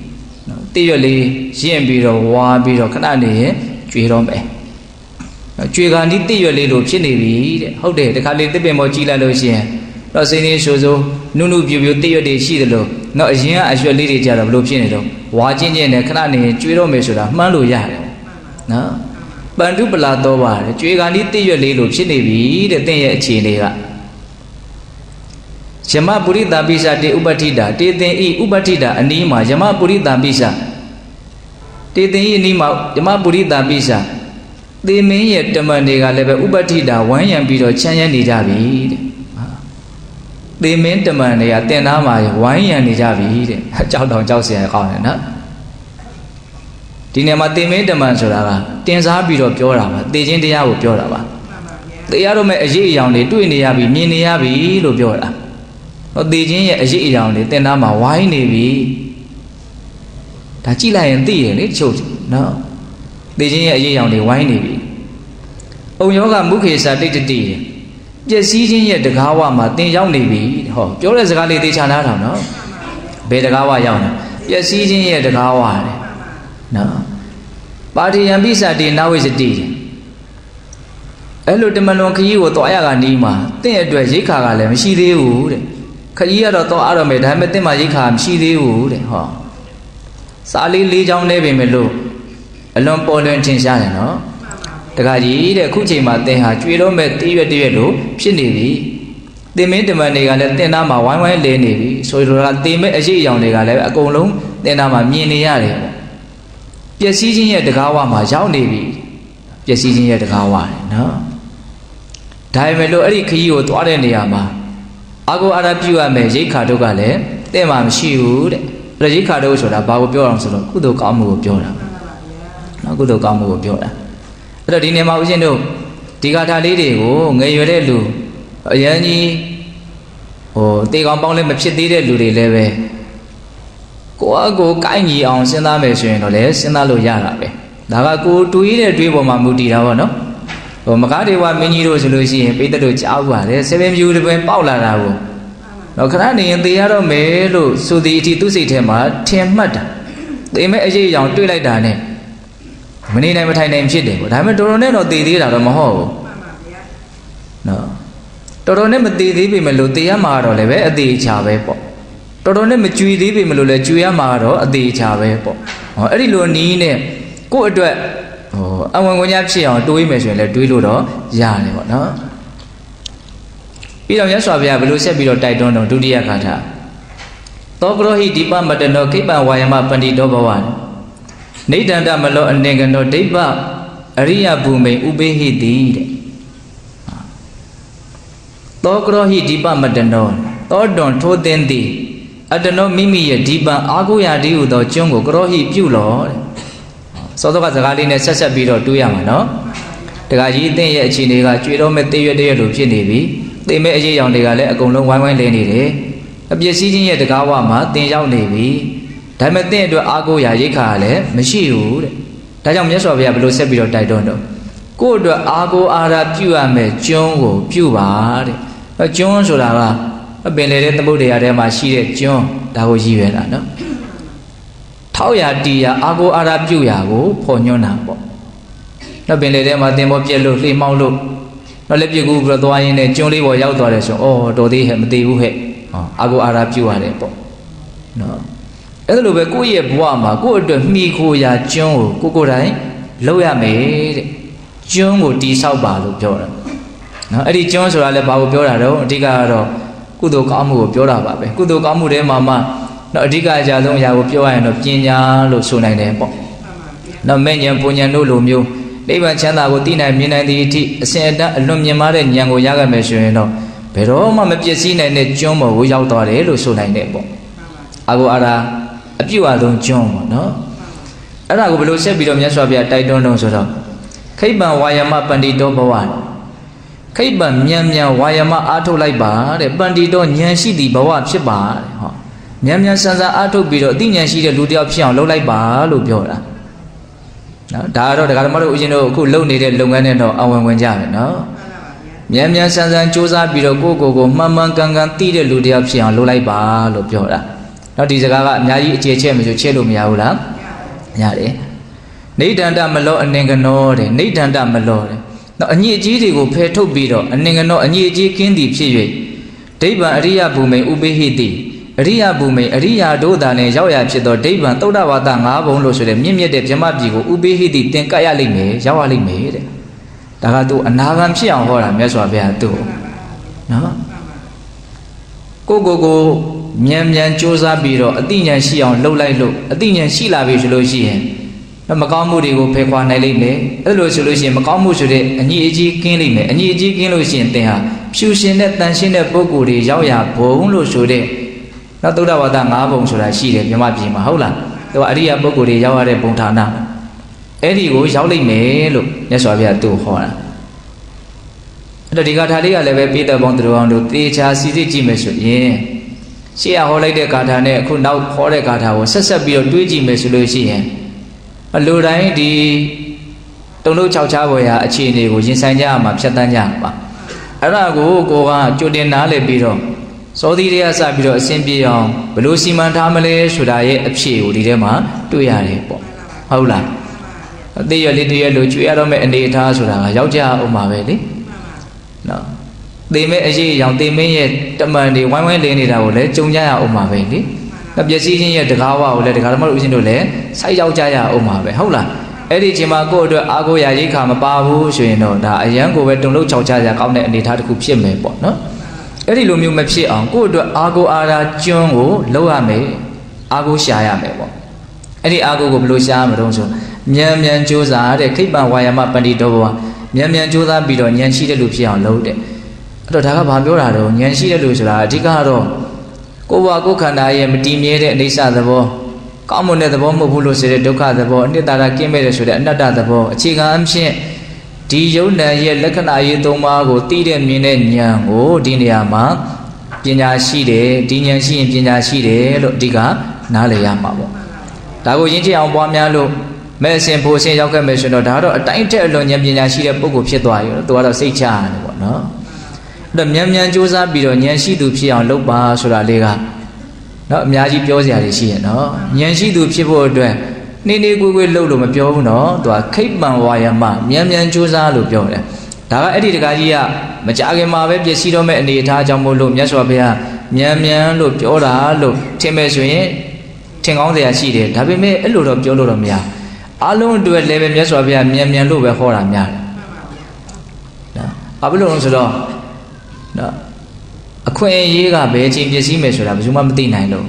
နော်တေးရွက်လေးရင့်ပြီးတော့ဝါပြီးတော့ခဏနေရင်ကျွေတော့မယ်နော်ကျွေကနီးတေးရွက်လေးလို့ဖြစ်နေပြီတဲ့ဟုတ်တယ်တခါလေးတစ်ပင်ပေါ်ကြီးလိုက်လို့ရှိရင်တော့စိနေဆိုဆိုနုနုပြူပြူတေးရွက်တွေရှိတယ်လို့နော်အရင်ကအရွက်လေးတွေကြတော့ဘလို့ဖြစ်နေတော့ဝါချင်းချင်းနဲ့ခဏနေရင်ကျွေတော့မယ်ဆိုတာမှန်းလို့ရတယ်နော်ပန္တုပလာတော့ပါတယ်ကျွေကနီးတည့်ရွက်လေးလိုဖြစ်နေပြီတဲ့တင့်ရဲ့အခြေအနေက ယမပုရိသပိစာတေဥပတိတာတေသင်ဤဥပတိတာအနီးမှာယမပုရိသပိစာတေသင်ဤအနီးမှာယမပုရိသပိစာသေမင်းရဲ့တမန်တွေကလည်းပဲဥပတိတာဝမ်းရံပြီးတော့ချမ်းရံနေကြပြီတဲ့သေမင်းတမန်တွေကတင်သားမှာဝိုင်းရံနေကြပြီတဲ့ကြောက်တောင်ကြောက်စရာကောင်းတယ်နော်ဒီနေရာမှာသေမင်းတမန်ဆိုတာကတင်စားပြီးတော့ပြောတာပါသေခြင်းတရားကိုပြောတာပါသေရတော့မဲ့အရေးအယောင်တွေတွေ့နေရပြီမြင်နေရပြီလို့ပြောတာ ဟောသေခြင်းရဲ့အရေးအယောင်တွေတင်သားမှာဝိုင်းနေပြီဒါကြည့်လိုက်ရင်သိတယ်လေတချို့နော်သေခြင်းရဲ့အရေးအယောင်တွေဝိုင်းနေပြီအုံယောဂမုခေစာတိတ်တတိတယ်ပျက်စီးခြင်းရဲ့တကားဝမှာတင်ရောက်နေပြီဟောပြောတဲ့စကားလေးသေချာနားထောင်နော်ဘယ်တကားဝရောက်နေပျက်စီးခြင်းရဲ့တကားဝတဲ့နော်ပါတိယံပိစတိနဝိစတိအဲ့လိုတမလွန်ခကြီးကိုသွားရကနီးမှာတင့်အတွက်ရိတ်ခါကလည်းမရှိသေးဘူးတဲ့ ခကြီးကတော့သွားရတော့မယ်ဒါပေမဲ့တင့်မှာရိတ်ခါမရှိသေးဘူးတဲ့ဟောစားလေးလေးချောင်းနေပြီမလို့အလွန်ပေါ်လွင်ထင်ရှားတယ်နော်တခါကြီးတဲ့ခုချိန်မှာတင်ဟာကျွေတော့မဲ့တည့်ရွက်တည့်ရွက်လို့ဖြစ်နေပြီတင်မင်းတမန်တွေကလည်းတင်သားမှာဝိုင်းဝိုင်းလဲနေပြီဆိုလိုတာတင်မဲ့အရေးအယောင်တွေကလည်းအကုန်လုံးတင်သားမှာမြင်နေရတယ်ပေါ့ပျက်စီးခြင်းရဲ့တကားဝမှာရောက်နေပြီပျက်စီးခြင်းရဲ့တကားဝတယ်နော်ဒါပေမဲ့လို့အဲ့ဒီခကြီးကိုသွားတဲ့နေရာမှာ အာကိုအာရပြုရမယ်ရိတ်ခါတို့ကလည်းတဲ့မှာမရှိဘူးတဲ့အဲ့ရိတ်ခါတို့ဆိုတာဘာကိုပြောအောင်ဆိုတော့ကုသိုလ်ကောင်းမှုကိုပြောတာနော်ကုသိုလ်ကောင်းမှုကိုပြောတာအဲ့တော့ဒီနေမှာဦးဇင်းတို့ဒီဂါထာလေးတွေကိုငယ်ရွယ်တဲ့လူအရန်ကြီးဟိုတေကောင်ပေါင်းလည်းမဖြစ်သေးတဲ့လူတွေလည်းပဲကိုယ့်အကိုကိုင်းကြီးအောင်စဉ်းစားမယ်ဆိုရင်တော့လည်းစဉ်းစားလို့ရတာပဲဒါကကိုတွေးတဲ့တွေးပေါ်မှာမူတည်တာပေါ့နော် ဟိုမကားတွေဝမင်းကြီးတို့ဆိုလို့ရှိရင်ပိတ်သက်တို့ကြားဥပါတယ်ဆေဗင်ဖြူတွေပေါက်လာတာကိုတော့ခဏနေရင်သေရတော့မယ်လို့ဆိုသည်အထိသူ့စိတ်ထဲမှာထင်မှတ်တာသေမဲ့အရေးအကြောင်တွေးလိုက်တာနဲ့မနေနိုင်မထိုင်နိုင်ဖြစ်တယ်ပေါ့ဒါပေမဲ့တော်တော်နဲ့တော့သေသေးတာတော့မဟုတ်ဘူးနော်တော်တော်နဲ့မသေးသေးပေမဲ့လို့သေရမှာတော့လည်းပဲအသေးချာပဲပေါ့တော်တော်နဲ့မကြွေသေးပေမဲ့လို့လည်းကြွေရမှာတော့အသေးချာပဲပေါ့ဟောအဲ့ဒီလိုနီးနဲ့ကို့အတွက် ဟိုအဝင်ဝင်ညာဖြစ်အောင်တွေးမယ်ဆိုရင်လည်းတွေးလို့တော့ရတယ်ပေါ့နော်ပြီးတော့မြတ်စွာဘုရားဘယ်လိုဆက်ပြီးတော့တိုက်တွန်းတော့ဒုတိယခါထာသောကရောဟိဒီပမတနောခိပ္ပဝါယမပန္တိတောဘဝနေတန္တမလောအနေကနောဒိဗ္ဗအရိယဘူမိဥပေဟိတိတဲ့သောကရောဟိဒီပမတနောသောတွန်ထိုးသင်းသည်အတနောမိမိရဲ့ဒီပံအာကိုရာဒီဟုသောကျွန်းကိုကရောဟိပြုလောတဲ့ စောစောကစကားလေးနဲ့ဆက်ဆက်ပြီးတော့တွေးရမှာနော်တခါကြီးအသင်ရဲ့အခြေအနေကကြွေတော့မဲ့တည့်ရွက်တည့်ရွက်လိုဖြစ်နေပြီသိမဲ့အရေးရောင်တွေကလည်းအကုန်လုံးဝိုင်းဝိုင်းလဲနေတယ်အပြည့်စည်းခြင်းရဲ့တကားဝမှာတင်ရောက်နေပြီဒါပေမဲ့တင့်အတွက်အာကိုရာရိတ်ခါကလည်းမရှိဘူးတဲ့ဒါကြောင့်မြတ်စွာဘုရားဘယ်လိုဆက်ပြီးတော့တိုက်တွန်းတော့ကိုယ့်အတွက်အာကိုအာရာပြုရမယ်ကျွန်းကိုပြုပါတဲ့ကျွန်းဆိုတာကပင်လေတဲ့သမုဒ္ဒရာထဲမှာရှိတဲ့ကျွန်းဒါကိုရည်ရွယ်တာနော် ထောက်ရတီရအာကိုအာရာပြုရာကိုဖော်ညွှန်းတာပေါ့တော့ပင်လေထဲမှာတင်ပေါ်ပြက်လို့လှေမောက်လို့တော့လက်ပြကူပြီးတော့သွားရင်းနဲ့ကျွန်းလေးပေါ်ရောက်သွားတယ်ဆိုအော်တော်သေးဟဲ့မသေးဘူးဟဲ့ဟောအာကိုအာရာပြုရတယ်ပေါ့နော်အဲ့လိုပဲကိုယ့်ရဲ့ဘဝမှာကိုယ့်အတွက်မှီခိုရာကျွန်းကိုကိုကိုယ်တိုင်လုပ်ရမယ်တဲ့ကျွန်းကိုတီးဆောက်ပါလို့ပြောတာနော်အဲ့ဒီကျွန်းဆိုတာလည်းဘာကိုပြောတာတော့အဓိကကတော့ကုသိုလ်ကောင်းမှုကိုပြောတာပါပဲကုသိုလ်ကောင်းမှုထဲမှာမှ နော်အဓိကအကြဆုံးအရာကိုပြောရရင်တော့ပညာလို့ဆိုနိုင်တယ်ပေါ့နော်မဲ့ဉဏ်ပူဉဏ်တို့လိုမျိုးနိဗ္ဗာန်ချမ်းသာကိုသိနိုင်မြင်နိုင်သည့်အထိအစဉ်အတန်းအလွန်မြင်မာတဲ့ဉာဏ်ကိုရခဲ့မယ်ဆိုရင်တော့ဘယ်တော့မှမပျက်စီးနိုင်တဲ့ကျွန်းပေါ်ကိုရောက်သွားတယ်လို့ဆိုနိုင်တယ်ပေါ့အာကိုအာရာအပြုတ်အဆုံးကျွန်းပေါ့နော်အဲ့ဒါကိုဘယ်လိုဆက်ပြီးတော့မြတ်စွာဘုရားတိုက်တွန်းတော့ဆိုတော့ခိဗ္ဗံဝါယမပန္တိတောဘဝခိဗ္ဗံမြန်မြန်ဝါယမအားထုတ်လိုက်ပါတဲ့ပန္တိတောဉာဏ်ရှိသည့်ဘဝဖြစ်ပါတဲ့ဟော မြန်မြန်ဆန်ဆန်အားထုတ်ပြီးတော့အသိဉာဏ်ရှိတဲ့လူတစ်ယောက်ဖြစ်အောင်လုပ်လိုက်ပါလို့ပြောတာနော်ဒါကတော့ဒကာဓမ္မတို့ဦးဇင်းတို့အခုလုပ်နေတဲ့လုပ်ငန်းနဲ့တော့အဝင်ဝင်ကြမယ်နော်မြန်မြန်ဆန်ဆန်စူးစမ်းပြီးတော့ကိုယ့်ကိုယ်ကိုမှန်မှန်ကန်ကန်သိတဲ့လူတစ်ယောက်ဖြစ်အောင်လုပ်လိုက်ပါလို့ပြောတာနော်ဒီစကားကအများကြီးအခြေချက်မဆိုချက်လို့မရဘူးလားရတယ်နေတန္တမလောအနေကနောတဲ့နေတန္တမလောတဲ့နော်အညစ်အကြေးတွေကိုဖယ်ထုတ်ပြီးတော့အနေကနောအညစ်အကြေးကင်းသည်ဖြစ်၍ဒိဗ္ဗံအရိယဘူမိန်ဥပိဟိတိ အရိယဘူမိန်အရိယာတို့သာနဲ့ရောက်ရဖြစ်သောဒိဗ္ဗံသုဒ္ဓဝါဒ၅ဘုံလို့ဆိုတဲ့မြင့်မြတ်တဲ့ဗြဟ္မပြည်ကိုဥပိဟိတိသင်ကပ်ရလိမ့်မယ်ရောက်ရလိမ့်မယ်တဲ့ဒါကသူအနာဂံဖြစ်အောင်ဟောတာမြတ်စွာဘုရားသူ့နော်ကိုကိုကိုမြန်မြန်စ조사ပြီးတော့အတိညာဏ်ရှိအောင်လှုပ်လိုက်လို့အတိညာဏ်ရှိလာပြီဆိုလို့ရှိရင်တော့မကောင်းမှုတွေကိုဖယ်ခွာနိုင်လိမ့်မယ်အဲ့လိုဆိုလို့ရှိရင်မကောင်းမှုဆိုတဲ့အညီအကြီးကင်းလိမ့်မယ်အညီအကြီးကင်းလို့ရှိရင်သင်ဟာဖြူရှင်တဲ့တန်ရှင်းတဲ့ပုဂ္ဂိုလ်တွေရောက်ရဘုံလို့ဆိုတဲ့ နောက်သုဒ္ဓဝါဒ၅ဘုံဆိုတာရှိတယ်မြမပြည်မှာဟုတ်လားသူကအရိယာပုဂ္ဂိုလ်တွေရောက်ရတဲ့ဘုံဌာနအဲ့ဒီကိုရောက်လိမ့်မယ်လို့မြတ်စွာဘုရားသူ့ဟောတာအဲ့တော့ဒီကထာလေးကလည်းပဲပိဿပေါင်းသူတော်အောင်တို့တေချာစီစစ်ကြည့်မယ်ဆိုရင်ရှေ့ကဟောလိုက်တဲ့ဂါထာနဲ့အခုနောက်ဟောတဲ့ဂါထာကိုဆက်ဆက်ပြီးတော့တွေးကြည့်မယ်ဆိုလို့ရှိရင်လူတိုင်းဒီတုံလို့ခြောက်ချားပေါ်ရာအခြေအနေကိုရင်ဆိုင်ကြရမှာဖြတ်တန်းကြမှာအဲ့ဒါကိုကိုကကြိုတင်နားလည်ပြီးတော့ စောသီးတွေကစပြီးတော့အစဉ်ပြေအောင်ဘလို့စီမံထားမလဲဆိုတာရဲ့အဖြေကိုဒီထဲမှာတွေ့ရတယ်ပေါ့ဟုတ်လားအသေးရလေးတည်းရလို့ကျွေးရတော့မဲ့အနေအထားဆိုတာကယောက်ျားဥမာပဲလေနော်သေမဲ့အရေးရောင်သေမင်းရဲ့တမန်တွေဝိုင်းဝိုင်းလင်းနေတာကိုလည်းကြုံကြရအောင်ပါပဲလေ။ပျက်စီးခြင်းရဲ့တကားဝါကိုလည်းတကားဓမ္မတို့ဦးဇင်းတို့လည်းစိုက်ရောက်ကြရအောင်ပါပဲဟုတ်လား။အဲ့ဒီချိန်မှာကိုယ့်အတွက်အာကိုရာရိခါမပါဘူးဆိုရင်တော့ဒါအရန်ကိုပဲတုံလို့ခြောက်ချရကောင်းတဲ့အနေအထားတစ်ခုဖြစ်မယ်ပေါ့နော်။ အဲ့ဒီလိုမျိုးမဖြစ်အောင်ကိုယ့်အတွက်အာကိုအာရာကျွန်းကိုလောက်ရမယ်။အာကိုရှာရမယ်ပေါ့။အဲ့ဒီအာကိုကိုဘယ်လိုရှာရမလို့ဆိုမြန်မြန်ကြိုးစားတဲ့ခိပ္ပံဝါယာမပန္တိတော်ဘဝမြန်မြန်ကြိုးစားပြီးတော့ဉာဏ်ရှိတဲ့လူဖြစ်အောင်လုပ်တဲ့အဲ့တော့ဒါကဘာပြောတာတော့ဉာဏ်ရှိတဲ့လူဆိုတာအဓိကတော့ကိုယ်ဘဝကိုယ်ခန္ဓာရဲ့မတည်မြဲတဲ့အိဋ္ဌသဘောကောင်းမွန်တဲ့သဘောမဟုတ်ဘူးလို့ဆိုတဲ့ဒုက္ခသဘောအနှစ်သာရကင်းမဲ့တဲ့ဆိုတဲ့အနတ္တသဘောအခြေခံအဖြစ် ဒီယုံ nant ရဲ့လက္ခဏာရေးသုံးပါးကိုသိတဲ့မြင်တဲ့ဉာဏ်ကိုဒီနေရာမှာပညာရှိတယ်ဒီဉာဏ်ရှိရင်ပညာရှိတယ်လို့အဓိကနားလည်ရမှာပေါ့ဒါကိုရင်းချအောင်ပွားများလို့မဲ့အစဉ်ဖို့အစဉ်ရောက်ခဲ့မယ်ဆိုတော့ဒါကတော့အတိုင်းထက်အလွန်ဉာဏ်ပညာရှိတဲ့ပုဂ္ဂိုလ်ဖြစ်သွားရောသူကတော့စိတ်ချရတယ်ပေါ့နော်အဲ့တော့မြန်မြန်စူးစမ်းပြီးတော့ဉာဏ်ရှိသူဖြစ်အောင်လုပ်ပါဆိုတာလေးကနော်အများကြီးပြောစရာတွေရှိရနော်ဉာဏ်ရှိသူဖြစ်ဖို့အတွက် နေနေကိုယ်ကိုယ်လှုပ်လို့မပြောဘူးနော်သူကခိတ်ပံဝါယမမြန်မြန်စူးစမ်းလို့ပြောတယ်ဒါကအဲ့ဒီတကားကြီးကမကြခင်မှာပဲပြည့်စည်တော့မဲ့အနေအထားကြောင့်မို့လို့မြတ်စွာဘုရားမြန်မြန်လို့ပြောတာလို့ထင်မဲ့ဆိုရင်ထင်ကောင်းစရာရှိတယ်ဒါပေမဲ့အဲ့လိုတော့ပြောလို့တော့မရဘူးအလုံးအတွက်လည်းပဲမြတ်စွာဘုရားမြန်မြန်လို့ပဲဟောတာများတယ်နော်ဘာဖြစ်လို့လဲဆိုတော့နော်အခွင့်အရေးကဘယ်ချိန်ပြည့်စည်မယ်ဆိုတာဘယ်သူမှမသိနိုင်လို့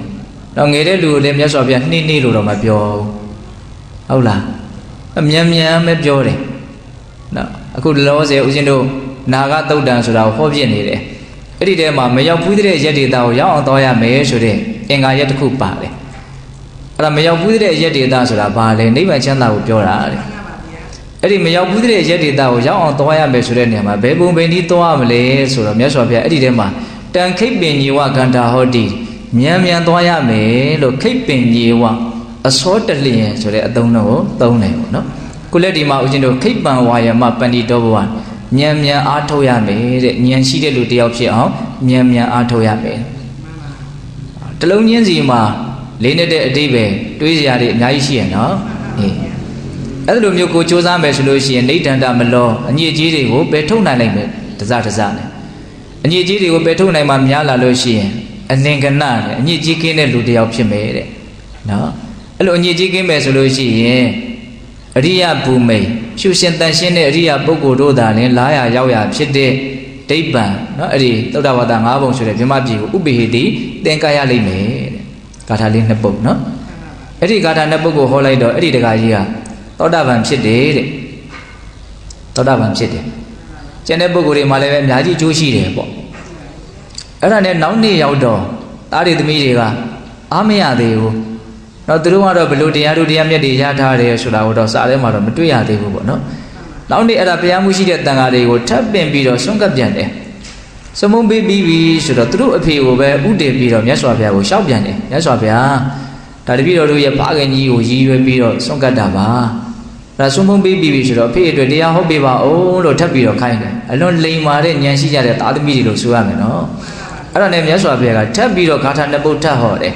တော့ငယ်တဲ့လူကိုလည်းမြတ်စွာဘုရားနှိမ့်နှိမ့်လို့တော့မပြောဘူး ဟုတ်လားအမြန်မြန်ပဲပြောတယ်နော်အခုလောဆယ်ဦးဇင်းတို့နာဂတုတ်တန်ဆိုတာကိုဟောပြနေတယ်အဲ့ဒီထဲမှာမရောက်ဘူးတဲ့ရက်ဒေတာကိုရောက်အောင်သွားရမယ်ဆိုတဲ့အင်္ဂါရက်တစ်ခုပါတယ်အဲ့ဒါမရောက်ဘူးတဲ့ရက်ဒေတာဆိုတာဘာလဲနိဗ္ဗာန်ချမ်းသာကိုပြောတာတဲ့အဲ့ဒီမရောက်ဘူးတဲ့ရက်ဒေတာကိုရောက်အောင်သွားရမယ်ဆိုတဲ့နေရာမှာဘယ်ပုံဘယ်နည်းသွားရမလဲဆိုတော့မြတ်စွာဘုရားအဲ့ဒီထဲမှာတန်ခိတ်ပင်ညီဝကန္တာဟောတိမြန်မြန်သွားရမယ်လို့ခိတ်ပင်ညီဝ အစောတလျင်ဆိုတဲ့အသုံးတော်ကိုသုံးတယ်ပေါ့နော်ခုလက်ဒီမှာဦးဇင်းတို့ခိတ်ပံဝါယမပန္တိတော်ဘဝမြန်မြန်အားထုတ်ရမယ်တဲ့ဉာဏ်ရှိတဲ့လူတယောက်ဖြစ်အောင်မြန်မြန်အားထုတ်ရမယ်တလုံးချင်းစီမှာလေးနဲ့တဲ့အတိပ္ပယ်တွေးစရာတွေအများကြီးရှိရနော်အေးအဲ့လိုမျိုးကိုစူးစမ်းမယ်ဆိုလို့ရှိရင်နေတန္တမလောအညစ်အကြေးတွေကိုပယ်ထုတ်နိုင်လိုက်မယ်တစတစနဲ့အညစ်အကြေးတွေကိုပယ်ထုတ်နိုင်မှများလာလို့ရှိရင်အလင်္ကနနဲ့အညစ်အကြေးကင်းတဲ့လူတယောက်ဖြစ်မယ်တဲ့နော် အဲ့လိုအညစ်အကြေးကင်းမယ်ဆိုလို့ရှိရင်အရိယဘူမိန်ဖြူရှင်တန်ရှင်းတဲ့အရိယပုဂ္ဂိုလ်တို့သာလင်လာရရောက်ရဖြစ်တဲ့ဒိဗ္ဗံเนาะအဲ့ဒီသုဒ္ဓဝါဒ၅ပုံဆိုတဲ့မြမပြည်ကိုဥပိဟိတိသင်္ကာရလိမ့်မယ်တဲ့ဂါထာလေးနှစ်ပုဒ်เนาะအဲ့ဒီဂါထာနှစ်ပုဒ်ကိုဟောလိုက်တော့အဲ့ဒီတကာကြီးကသောတာပန်ဖြစ်တယ်တဲ့သောတာပန်ဖြစ်တယ်ကျန်တဲ့ပုဂ္ဂိုလ်တွေမှာလည်းပဲအများကြီးအကျိုးရှိတယ်ပေါ့အဲ့ဒါနဲ့နောက်နေ့ရောက်တော့သားတွေသမီးတွေကအားမရသေးဘူး တော့သူတို့ကတော့ဘလို့တရားတို့တရားမြတ်တွေရထားတယ်ဆိုတာကိုတော့စာထဲမှာတော့မတွေ့ရသေးဘူးပေါ့နော်နောက်နေ့အဲ့ဒါဘုရားမှုရှိတဲ့တန်ဃာတွေကိုထပ်ပင်ပြီးတော့ဆွန့်ကပ်ပြန်တယ်စမုံပေးပြီးပြီဆိုတော့သူတို့အဖေကိုပဲဥတည်ပြီးတော့မြတ်စွာဘုရားကိုရှောက်ပြန်တယ်မြတ်စွာဘုရားဒါတပည့်တော်တို့ရဲ့ဖခင်ကြီးကိုရည်ရွယ်ပြီးတော့ဆွန့်ကပ်တာပါဒါဆွန့်မုံပေးပြီးပြီဆိုတော့အဖေအတွက်တရားဟုတ်ပေးပါအောင်လို့ထပ်ပြီးတော့ခိုင်းတယ်အလွန်လိမ်မာတဲ့ဉာဏ်ရှိကြတဲ့သားသမီးတွေလို့ဆိုရမယ်နော်အဲ့ဒါနဲ့မြတ်စွာဘုရားကထပ်ပြီးတော့ဂါထာနှစ်ပုဒ်ထပ်ဟောတယ်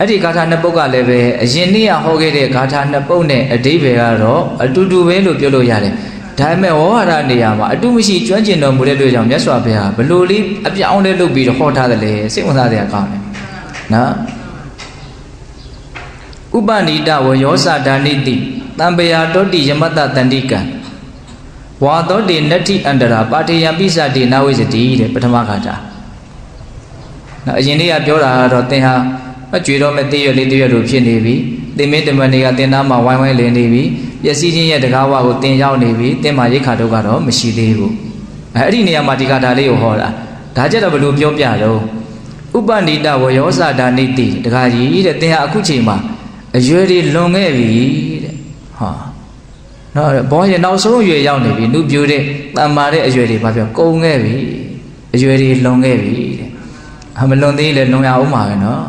အဲ့ဒီဂါထာနှစ်ပုဒ်ကလည်းပဲအရင်နေ့ကဟောခဲ့တဲ့ဂါထာနှစ်ပုဒ်နဲ့အတိဘယ်ကတော့အတူတူပဲလို့ပြောလို့ရတယ်ဒါပေမဲ့ဝဟရနေရာမှာအတုမရှိကျွမ်းကျင်တော်မူတဲ့အတွက်ကြောင့်မြတ်စွာဘုရားဘလို့လေးအပြောင်းလဲလုပ်ပြီးတော့ဟောထားတယ်လေစိတ်ဝင်စားစရာကောင်းတယ်နော်ဥပနိတဝယောဇဒါနိတိတံပယာတောတိယမတတန္တိကံဝါသောတေနတ္ထိအန္တရာပါထေယံပိစတိနာဝိစတိတဲ့ပထမဂါထာနော်အရင်နေ့ကပြောတာကတော့သင်ဟာ အကျွေတော့မဲ့တည့်ရွက်လေးတည့်ရွက်လိုဖြစ်နေပြီသင်မင်းတမန်တွေကတင်သားမှာဝိုင်းဝိုင်းလင်းနေပြီပျက်စီးခြင်းရဲ့တကားဝကိုတင်ရောက်နေပြီတင်မှာရိတ်ခါတော့ကတော့မရှိသေးဘူးအဲအဲ့ဒီနေရာမှာဒီကထာလေးကိုဟောတာဒါကြတော့ဘယ်လိုပြောပြတော့ဥပဏိတဝယောဇာဒာနိတိတကားကြီးတဲ့တင်ဟာအခုချိန်မှာအရွယ်တွေလွန်ခဲ့ပြီတဲ့ဟာနော်ဘောရင်နောက်ဆုံးအရွယ်ရောက်နေပြီနှုတ်ပြိုတဲ့တန်မာတဲ့အရွယ်တွေဘာပြောကုံခဲ့ပြီအရွယ်တွေလွန်ခဲ့ပြီတဲ့အမလွန်သေးလေလွန်ရအောင်ပါပဲနော်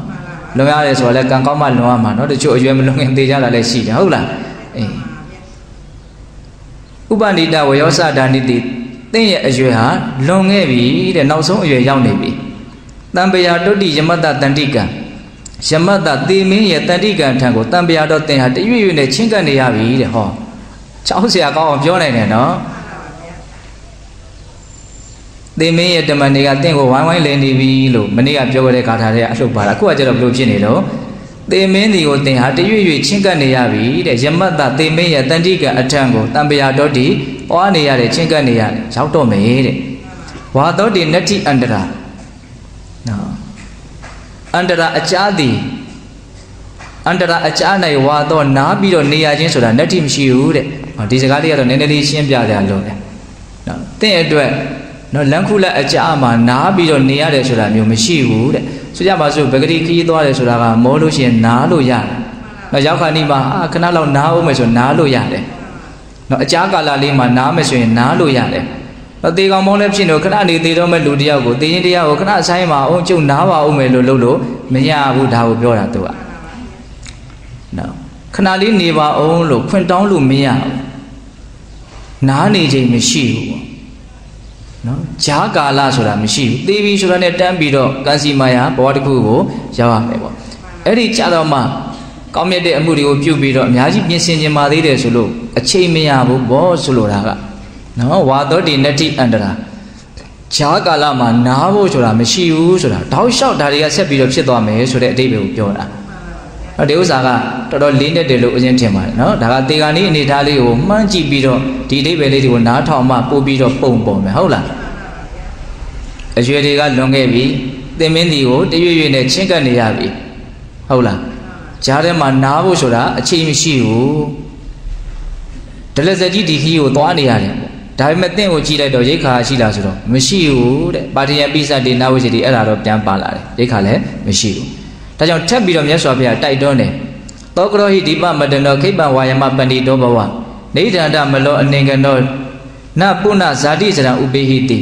လွန်ရတယ်ဆိုတော့လည်းကံကောင်းမှလွန်ရမှာနော်တချို့အရွယ်မလွန်ခင်သေးကြတာလည်းရှိတယ်ဟုတ်လားအေးဥပဏိတဝယောဇဒာနိတိသင်ရဲ့အရွယ်ဟာလွန်ခဲ့ပြီတဲ့နောက်ဆုံးအရွယ်ရောက်နေပြီတံပယာတုတ္တိယမတ္တတန္တိကံယမတ္တသေမင်းရဲ့တန္တိကံထံကိုတံပယာတော့သင်ဟာတရွေ့ရွေ့နဲ့ချင်းကပ်နေရပြီတဲ့ဟောချောင်းเสียကောင်းအောင်ပြောနိုင်တယ်နော် သေမင်းရဲ့တမန်တွေကတင့်ကိုဝိုင်းဝိုင်းလည်နေပြီလို့မနေ့ကပြောခဲ့တဲ့ဂါထာတွေကအလှုပ်ပါတာအခုကကျတော့ဘလို့ဖြစ်နေတော့သေမင်းဒီကိုတင်ဟာတရွေ့ရွေ့ချင်းကပ်နေရပြီတဲ့ယမတ္တသေမင်းရဲ့တန်တိကအထံကိုတံပယာတော့ဒီပွားနေရတယ်ချင်းကပ်နေရတယ်ရောက်တော့မယ်တဲ့ဝါတော့ဒီနတ္တိအန္တရာနော်အန္တရာအချားသည်အန္တရာအချား၌ဝါတော့နားပြီးတော့နေရချင်းဆိုတာနတ္တိမရှိဘူးတဲ့ဒီစကားလေးကတော့နည်းနည်းလေးရှင်းပြကြလို့လေနော်တင့်အတွက် နော်လန်ခုလက်အကြအမှာနားပြီးတော့နေရတယ်ဆိုတာမျိုးမရှိဘူးတဲ့ဆိုကြပါစို့ဗဂတိခရီးသွားတယ်ဆိုတာကမောလို့ရှိရင်နားလို့ရတယ်နော်ရောက်ခါနီးမှာအာခဏလောက်နားအောင်မယ်ဆိုနားလို့ရတယ်နော်အကြကာလလေးမှာနားမယ်ဆိုရင်နားလို့ရတယ်နော်တေကောင်မောလည်းဖြစ်လို့ခဏနေသေးတော့မဲ့လူတယောက်ကိုတေရင်တရားကိုခဏဆိုင်မှာအောင်ကျုပ်နားပါအောင်မယ်လို့လုပ်လို့မရဘူးဒါကိုပြောတာသူကနော်ခဏလေးနေပါအောင်လို့ခွင့်တောင်းလို့မရဘူးနားနေချိန်မရှိဘူးပေါ့ နော်ဂျားကာလဆိုတာမရှိဘူးသေပြီဆိုတာနဲ့တန်းပြီးတော့ကံစီမာယာဘဝတစ်ခုကိုရောက်ရမယ်ပေါ့အဲ့ဒီကြတော့မှကောင်းမြတ်တဲ့အမှုတွေကိုပြုပြီးတော့အများကြီးပြင်ဆင်ခြင်းပါသေးတယ်ဆိုလို့အချိန်မရဘူးဘောဆိုလိုတာကနော်ဝါသောတိနတ္တိအန္တရာဂျားကာလမှာနားဖို့ဆိုတာမရှိဘူးဆိုတာတောက်လျှောက်ဒါတွေကဆက်ပြီးတော့ဖြစ်သွားမယ်ဆိုတဲ့အတိတ်ပဲကိုပြောတာ နော်ဒီဥစ္စာကတော်တော်လေးနဲ့တယ်လို့အရင်ထင်ပါတယ်နော်ဒါကတေဂာနီအနေထားလေးကိုမှန်းကြည့်ပြီးတော့ဒီအိဗယ်လေးတွေကိုနားထောင်မှပို့ပြီးတော့ပုံပေါ်မယ်ဟုတ်လားအရွယ်တွေကလွန်ခဲ့ပြီသင်မင်းဒီကိုတရွေ့ရွေ့နဲ့ချင်းကပ်နေရပြီဟုတ်လားကြားထဲမှာနားဖို့ဆိုတာအချိန်မရှိဘူးဒလဇက်ကြီးဒီခီးကိုသွားနေရတယ်ပေါ့ဒါပေမဲ့သင်ကိုကြည့်လိုက်တော့ရိတ်ခါရှိလားဆိုတော့မရှိဘူးတဲ့ပါတိယပိစတိနာဝိစီတိအဲ့ဒါတော့ပြန်ပါလာတယ်ရိတ်ခါလည်းမရှိဘူး ဒါကြောင့်ထပ်ပြီးတော့မြတ်စွာဘုရားတိုက်တွန်းတယ်သောကရောဟိဒီပမတနောခိပ္ပဝါယမပန္တိတောဘဝနေဒန္တမလောအနေကနောနပုဏ္ဏဇာတိစရံဥပေဟိတိ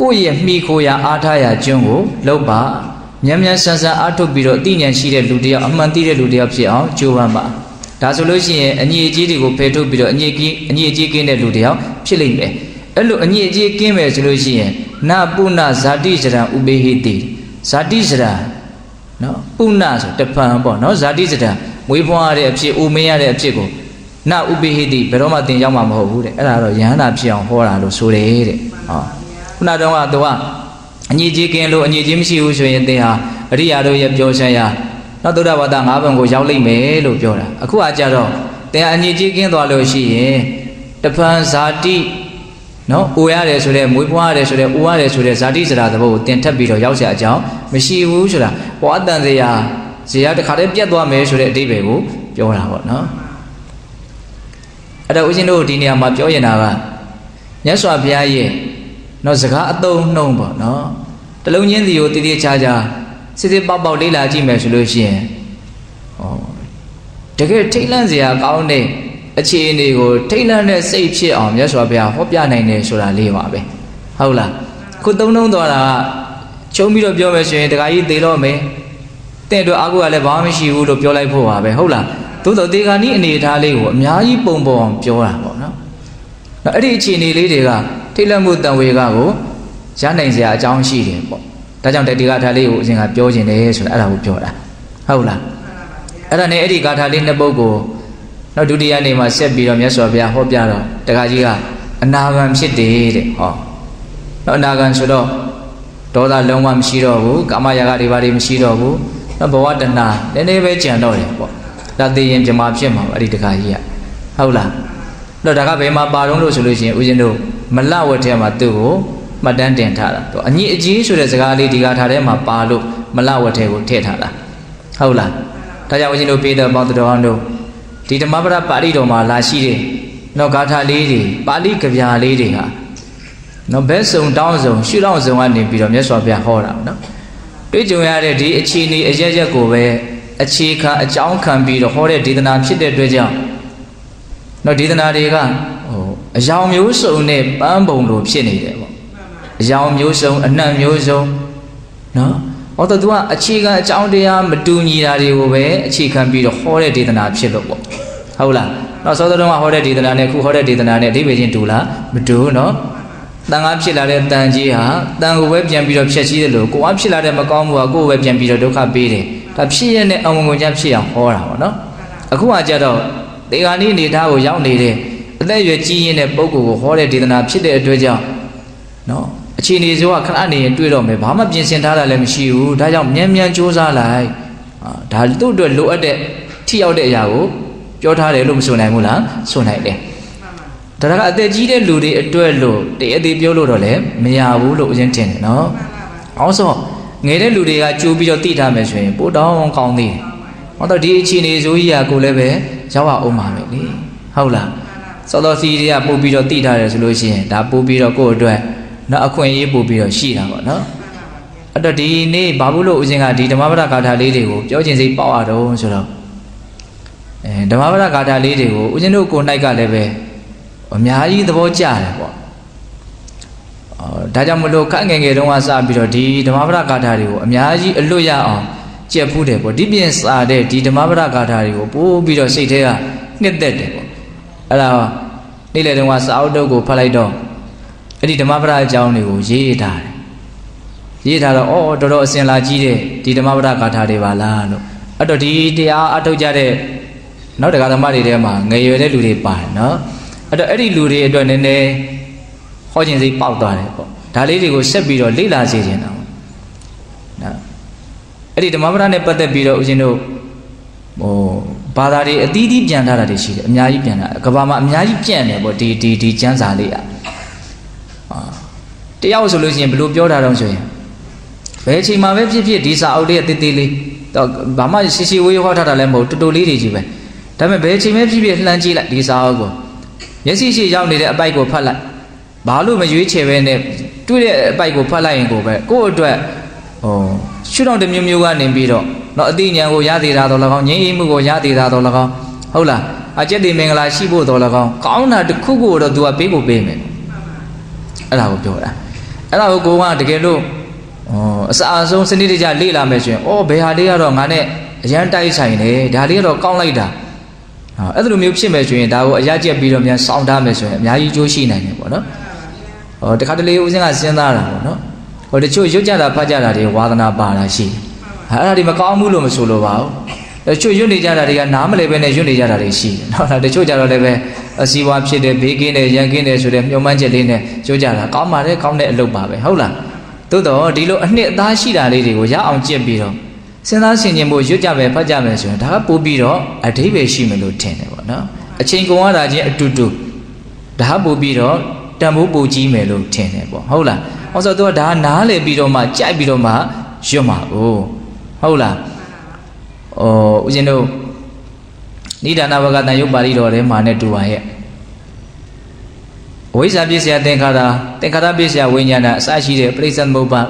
ကိုယ့်ရဲ့မိခိုရာအားထားရာကျွန်းကိုလောက်ပါမြန်မြန်ဆန်ဆန်အားထုတ်ပြီးတော့အသိဉာဏ်ရှိတဲ့လူတယောက်အမှန်သိတဲ့လူတယောက်ဖြစ်အောင်ကြိုးပမ်းပါဒါဆိုလို့ရှိရင်အညီအကြီးတွေကိုဖယ်ထုတ်ပြီးတော့အညီကြီးအညီအကြီးကင်းတဲ့လူတယောက်ဖြစ်လိမ့်မယ်အဲ့လိုအညီအကြီးကင်းမယ်ဆိုလို့ရှိရင်နပုဏ္ဏဇာတိစရံဥပေဟိတိ ဇာတိစရံနော်ပုဏ္ဏဆိုတပံပေါ့နော်ဇာတိစရံမွေးဖွားရတဲ့အဖြစ်အိုမင်းရတဲ့အဖြစ်ကိုနဥပေဟိတိဘယ်တော့မှသင်ရောက်မှာမဟုတ်ဘူးတဲ့အဲ့ဒါတော့ယဟန္တာဖြစ်အောင်ဟောတာလို့ဆိုတယ်တဲ့ဟောခုနတော့ကသူကအညီကြီးကင်းလို့အညီကြီးမရှိဘူးဆိုရင်သင်ဟာအရိယာတို့ရဲ့ပြောချင်ရာနောက်သုဒ္ဓဘာသာ၅ဘုံကိုရောက်လိမ့်မယ်လို့ပြောတာအခုကကြတော့သင်အညီကြီးကင်းသွားလို့ရှိရင်တပံဇာတိ နော်အိုရတယ်ဆိုတဲ့မွေးဖွားရတယ်ဆိုတဲ့အိုရတယ်ဆိုတဲ့ဇာတိစရာသဘောကိုတင်ထပ်ပြီးတော့ရောက်ရအကြောင်းမရှိဘူးဆိုတာဟောအတန်စရာဇေယျတခါတည်းပြတ်သွားမယ်ဆိုတဲ့အဓိပ္ပာယ်ကိုပြောတာပေါ့နော်အဲ့တော့ဦးဇင်းတို့ဒီနေရာမှာပြောရင်တာကမြတ်စွာဘုရားရဲ့နော်စကားအတုံးနှုံးပေါ့နော်တလုံးချင်းစီကိုတည်တည်ချာချာစစ်စစ်ပေါက်ပေါက်လေ့လာကြည့်မယ်ဆိုလို့ရှိရင်ဟောတကယ်ထိတ်လန့်စရာကောင်းတဲ့ အခြေအနေကိုထိတ်လန့်တဲ့စိတ်ဖြစ်အောင်မြတ်စွာဘုရားဟောပြနိုင်တယ်ဆိုတာလေးပါပဲဟုတ်လားခုသုံးနှုံးသွားတာကချုံပြီးတော့ပြောမယ်ဆိုရင်တခါကြီးသေတော့မယ်တဲ့အတွက်အာဟုကလည်းဘာမှမရှိဘူးလို့ပြောလိုက်ဖို့ပါပဲဟုတ်လားသို့တော့ဒေဂာနီအနေအထားလေးကိုအများကြီးပုံပေါ်အောင်ပြောတာပေါ့နော်အဲ့ဒီအခြေအနေလေးတွေကထိတ်လန့်မှုတန်ဝေကကိုရနိုင်စရာအကြောင်းရှိတယ်ပေါ့ဒါကြောင့်တတိကထာလေးကိုအရင်ကပြောခြင်းတယ်ဆိုတာအဲ့ဒါကိုပြောတာဟုတ်လားအဲ့ဒါနဲ့အဲ့ဒီဂါထာလေးနှစ်ပုဒ်ကို နောက်ဒုတိယနေ့မှာဆက်ပြီးတော့မြတ်စွာဘုရားဟောပြတော့တခါကြီးကအနာဂံဖြစ်တယ်တဲ့ဟောနောက်အနာဂံဆိုတော့ဒေါသလုံးဝမရှိတော့ဘူးကာမရာဂတွေဘာတွေမရှိတော့ဘူးနောက်ဘဝတဏနည်းနည်းပဲကြံတော့တယ်ပေါ့ဒါသိရင်ပြမဖြစ်မှာအဲ့ဒီတခါကြီးကဟုတ်လားတော့ဒါကဘယ်မှာပါတော့လို့ဆိုလို့ရှိရင်ဦးဇင်းတို့မလဝတ်ထဲမှာသူ့ကိုမှတ်တမ်းတင်ထားတာသူအညီအကြီးဆိုတဲ့စကားလေးဒီကထားထဲမှာပါလို့မလဝတ်ထဲကိုထည့်ထားတာဟဟုတ်လားဒါကြောင့်ဦးဇင်းတို့ပေးတဲ့ပေါင်းတော်အောင်တို့ ဒီဓမ္မပဒပါဠိတော်မှာလာရှိတဲ့နော်ဂါထာလေးတွေပါဠိကဗျာလေးတွေဟာနော်ဘဲဆုံတောင်းဆုံရှုထောင့်ဆုံကနေပြီးတော့မြတ်စွာဘုရားဟောတာနော်တွေ့ကြုံရတဲ့ဒီအခြေအနေအရရက်ကိုပဲအခြေခံအကြောင်းခံပြီးတော့ဟောတဲ့ဒေသနာဖြစ်တဲ့အတွက်ကြောင့်နော်ဒေသနာတွေကဟိုအယောင်မျိုးစုံနဲ့ပန်းပုံလိုဖြစ်နေတယ်ပေါ့အယောင်မျိုးစုံအနှံ့မျိုးစုံနော် ဟောတော့ तू ကအခြေခံအကြောင်းတရားမတူညီတာတွေကိုပဲအခြေခံပြီးတော့ဟောတဲ့ဒေသနာဖြစ်လို့ပေါ့ဟုတ်လားနော်သောတော်တော်ကဟောတဲ့ဒေသနာနဲ့ခုဟောတဲ့ဒေသနာနဲ့အဓိပ္ပာယ်ချင်းတူလားမတူနော်တန်ခါဖြစ်လာတဲ့တန်ကြီးဟာတန်ကိုပဲပြန်ပြီးတော့ဖြည့်ဆည်းတယ်လို့ကိုယ်ကဖြစ်လာတဲ့မကောင်းမှုကကိုယ်ပဲပြန်ပြီးတော့ဒုက္ခပေးတယ်ဒါဖြစ်ရတဲ့အဝံကုန်ကြဖြစ်အောင်ဟောတာပေါ့နော်အခုကကြတော့တေဂာနိအနေထားကိုရောက်နေတဲ့အသက်အရွယ်ကြီးရင်းတဲ့ပုဂ္ဂိုလ်ကိုဟောတဲ့ဒေသနာဖြစ်တဲ့အတွက်ကြောင့်နော် အခြေအနေဆိုကခဏနေရင်တွေ့တော့မယ်ဘာမှပြင်ဆင်ထားတာလည်းမရှိဘူးဒါကြောင့်မြန်မြန်စူးစမ်းလိုက်အာဒါသူ့အတွက်လိုအပ်တဲ့ထိရောက်တဲ့အရာကိုပြောထားတယ်လို့မဆိုနိုင်ဘူးလားဆိုနိုင်တယ်ဒါကအသက်ကြီးတဲ့လူတွေအတွက်လို့တည်းအသေးပြောလို့တော့လည်းမရဘူးလို့ဦးဇင်းထင်တယ်နော်အောင်ဆိုငယ်တဲ့လူတွေကကြိုးပြီးတော့တိထားမယ်ဆိုရင်ပိုတောင်းကောင်းသေးတယ်ဟောတော့ဒီအခြေအနေဆိုကြီးကကိုလည်းပဲရောက်အောင်ပါမယ်လေဟုတ်လားစောတော်စီတွေကပို့ပြီးတော့တိထားတယ်ဆိုလို့ရှိရင်ဒါပို့ပြီးတော့ကိုယ့်အတွက် နော်အခွင့်အရေးပို့ပြီးတော့ရှိတာပေါ့နော်အဲ့တော့ဒီနေ့ဘာဘူးလို့ဦးဇင်းကဒီဓမ္မပဒဂါထာလေးတွေကိုပြောခြင်းစိတ်ပေါက်ရတော့ဆိုတော့အဲဓမ္မပဒဂါထာလေးတွေကိုဦးဇင်းတို့ကိုယ်၌ကလည်းပဲအများကြီးသဘောကျတယ်ပေါ့အော်ဒါကြောင့်မလို့ခန့်ငယ်ငယ်တုန်းကစပြီးတော့ဒီဓမ္မပဒဂါထာတွေကိုအများကြီးအလွတ်ရအောင်ကြက်ဖူးတယ်ပေါ့ဒီပြင်စာတဲ့ဒီဓမ္မပဒဂါထာတွေကိုပို့ပြီးတော့စိတ်ထဲကနှစ်သက်တယ်ပေါ့အဲ့ဒါနေ့လေတုန်းကစာအုပ်တုပ်ကိုဖတ်လိုက်တော့ အဲ့ဒီဓမ္မပဒအကြောင်းတွေကိုရေးထားတယ်ရေးထားတော့အော်တော်တော်အစင်လာကြီးတဲ့ဒီဓမ္မပဒဂါထာတွေပါလားလို့အဲ့တော့ဒီတရားအထုတ်ကြတဲ့နောက်တရားဓမ္မတွေထဲမှာငယ်ရွယ်တဲ့လူတွေပါတယ်နော်အဲ့တော့အဲ့ဒီလူတွေအတွက်နည်းနည်းဟောခြင်းစိတ်ပေါက်သွားတယ်ပေါ့ဒါလေးတွေကိုဆက်ပြီးတော့လေ့လာစေခြင်းတော့နော်အဲ့ဒီဓမ္မပဒနဲ့ပတ်သက်ပြီးတော့ဦးဇင်းတို့ဟိုဘာသာတွေအသီးသီးပြန်ထားတာတွေရှိတယ်အများကြီးပြန်တာကဘာမှာအများကြီးပြန့်တယ်ပေါ့ဒီဒီဒီကျမ်းစာလေးอ่ะ တယောက်ဆိုလို့ရှိရင်ဘယ်လိုပြောတာတော့ဆိုရင်ဘယ်အချိန်မှာပဲဖြစ်ဖြစ်ဒီစာအုပ်လေးအသေးသေးလေးတော့ဘာမှရှိရှိဝေးဝေးဟောထားတာလည်းမဟုတ်တူတူလေးတွေကြီးပဲဒါပေမဲ့ဘယ်အချိန်ပဲဖြစ်ဖြစ်လှမ်းကြည့်လိုက်ဒီစာအုပ်ကိုမျက်စိရှိရောက်နေတဲ့အပိုက်ကိုဖတ်လိုက်ဘာလို့မရွေးချယ်ပဲနဲ့တွေ့တဲ့အပိုက်ကိုဖတ်လိုက်ရင်ကိုပဲကိုယ့်အတွက်ဟိုရှုထောင့်တစ်မျိုးမျိုးကနေပြီးတော့တော့အတိညာကိုရသေးတာတော့၎င်းငြိမ်းအေးမှုကိုရသေးတာတော့၎င်းဟုတ်လားအကျက်တည်မင်္ဂလာရှိဖို့တော့၎င်းကောင်းတာတစ်ခုခုတော့ तू ကပေးကိုပေးမယ်အဲ့ဒါကိုပြောတာ အဲ့ဒါကိုကိုကတကယ်လို့ဩအစအဆုံးစနစ်တကျလေ့လာမယ်ဆိုရင်ဩဘယ်ဟာလေးကတော့ငါနဲ့အရန်တိုက်ဆိုင်တယ်ဒါလေးကတော့ကောင်းလိုက်တာအဲ့လိုမျိုးဖြစ်မယ်ဆိုရင်ဒါကိုအရကျက်ပြီးတော့မြန်စောင့်ထားမယ်ဆိုရင်အများကြီးကျိုးရှိနိုင်တယ်ပေါ့နော်ဟောတခါတလေဦးစင်းကစဉ်းစားတာပေါ့နော်ဟိုတချို့ရွတ်ကြတာဖတ်ကြတာတွေဝါသနာပါတာရှိတယ်အဲ့ဒါဒီမကောင်းဘူးလို့မဆိုလိုပါဘူးတချို့ရွတ်နေကြတာတွေကနားမလဲပဲနဲ့ရွတ်နေကြတာတွေရှိတယ်နော်ဒါတချို့ကြတော့လည်းပဲ အစီဝါဖြစ်တယ်ဘေးကင်းတယ်ရန်ကင်းတယ်ဆိုတဲ့မျှော်မှန်းချက်လေးနဲ့ကြိုးကြတာကောင်းပါတယ်ကောင်းတဲ့အလုပ်ပါပဲဟုတ်လားသို့တော့ဒီလိုအနှစ်အသားရှိတာလေးတွေကိုရအောင်ကြည့်ပြီးတော့စဉ်းစားဆင်ခြင်ဖို့ရွတ်ကြမယ်ဖတ်ကြမယ်ဆိုရင်ဒါကပို့ပြီးတော့အဓိပ္ပာယ်ရှိမယ်လို့ထင်တယ်ပေါ့နော်အချိန်ကုန်ရတာချင်းအတူတူဒါကပို့ပြီးတော့တန်ဖိုးပိုကြီးမယ်လို့ထင်တယ်ပေါ့ဟုတ်လားဟောဆိုတော့ဒါနားလေပြီးတော့မှကြိုက်ပြီးတော့မှရွတ်မှာ哦ဟုတ်လားဩဦးဇင်းတို့ နိဒာနဘဂတန်ယုတ်ပါဠိတော်ထဲမှာနဲ့တူပါရဲ့ဝိဇ္ဇာပြည့်စရာသင်္ခါရသင်္ခါရပြည့်စရာဝိညာဏအစရှိတဲ့ပြိဿသမုပ္ပါ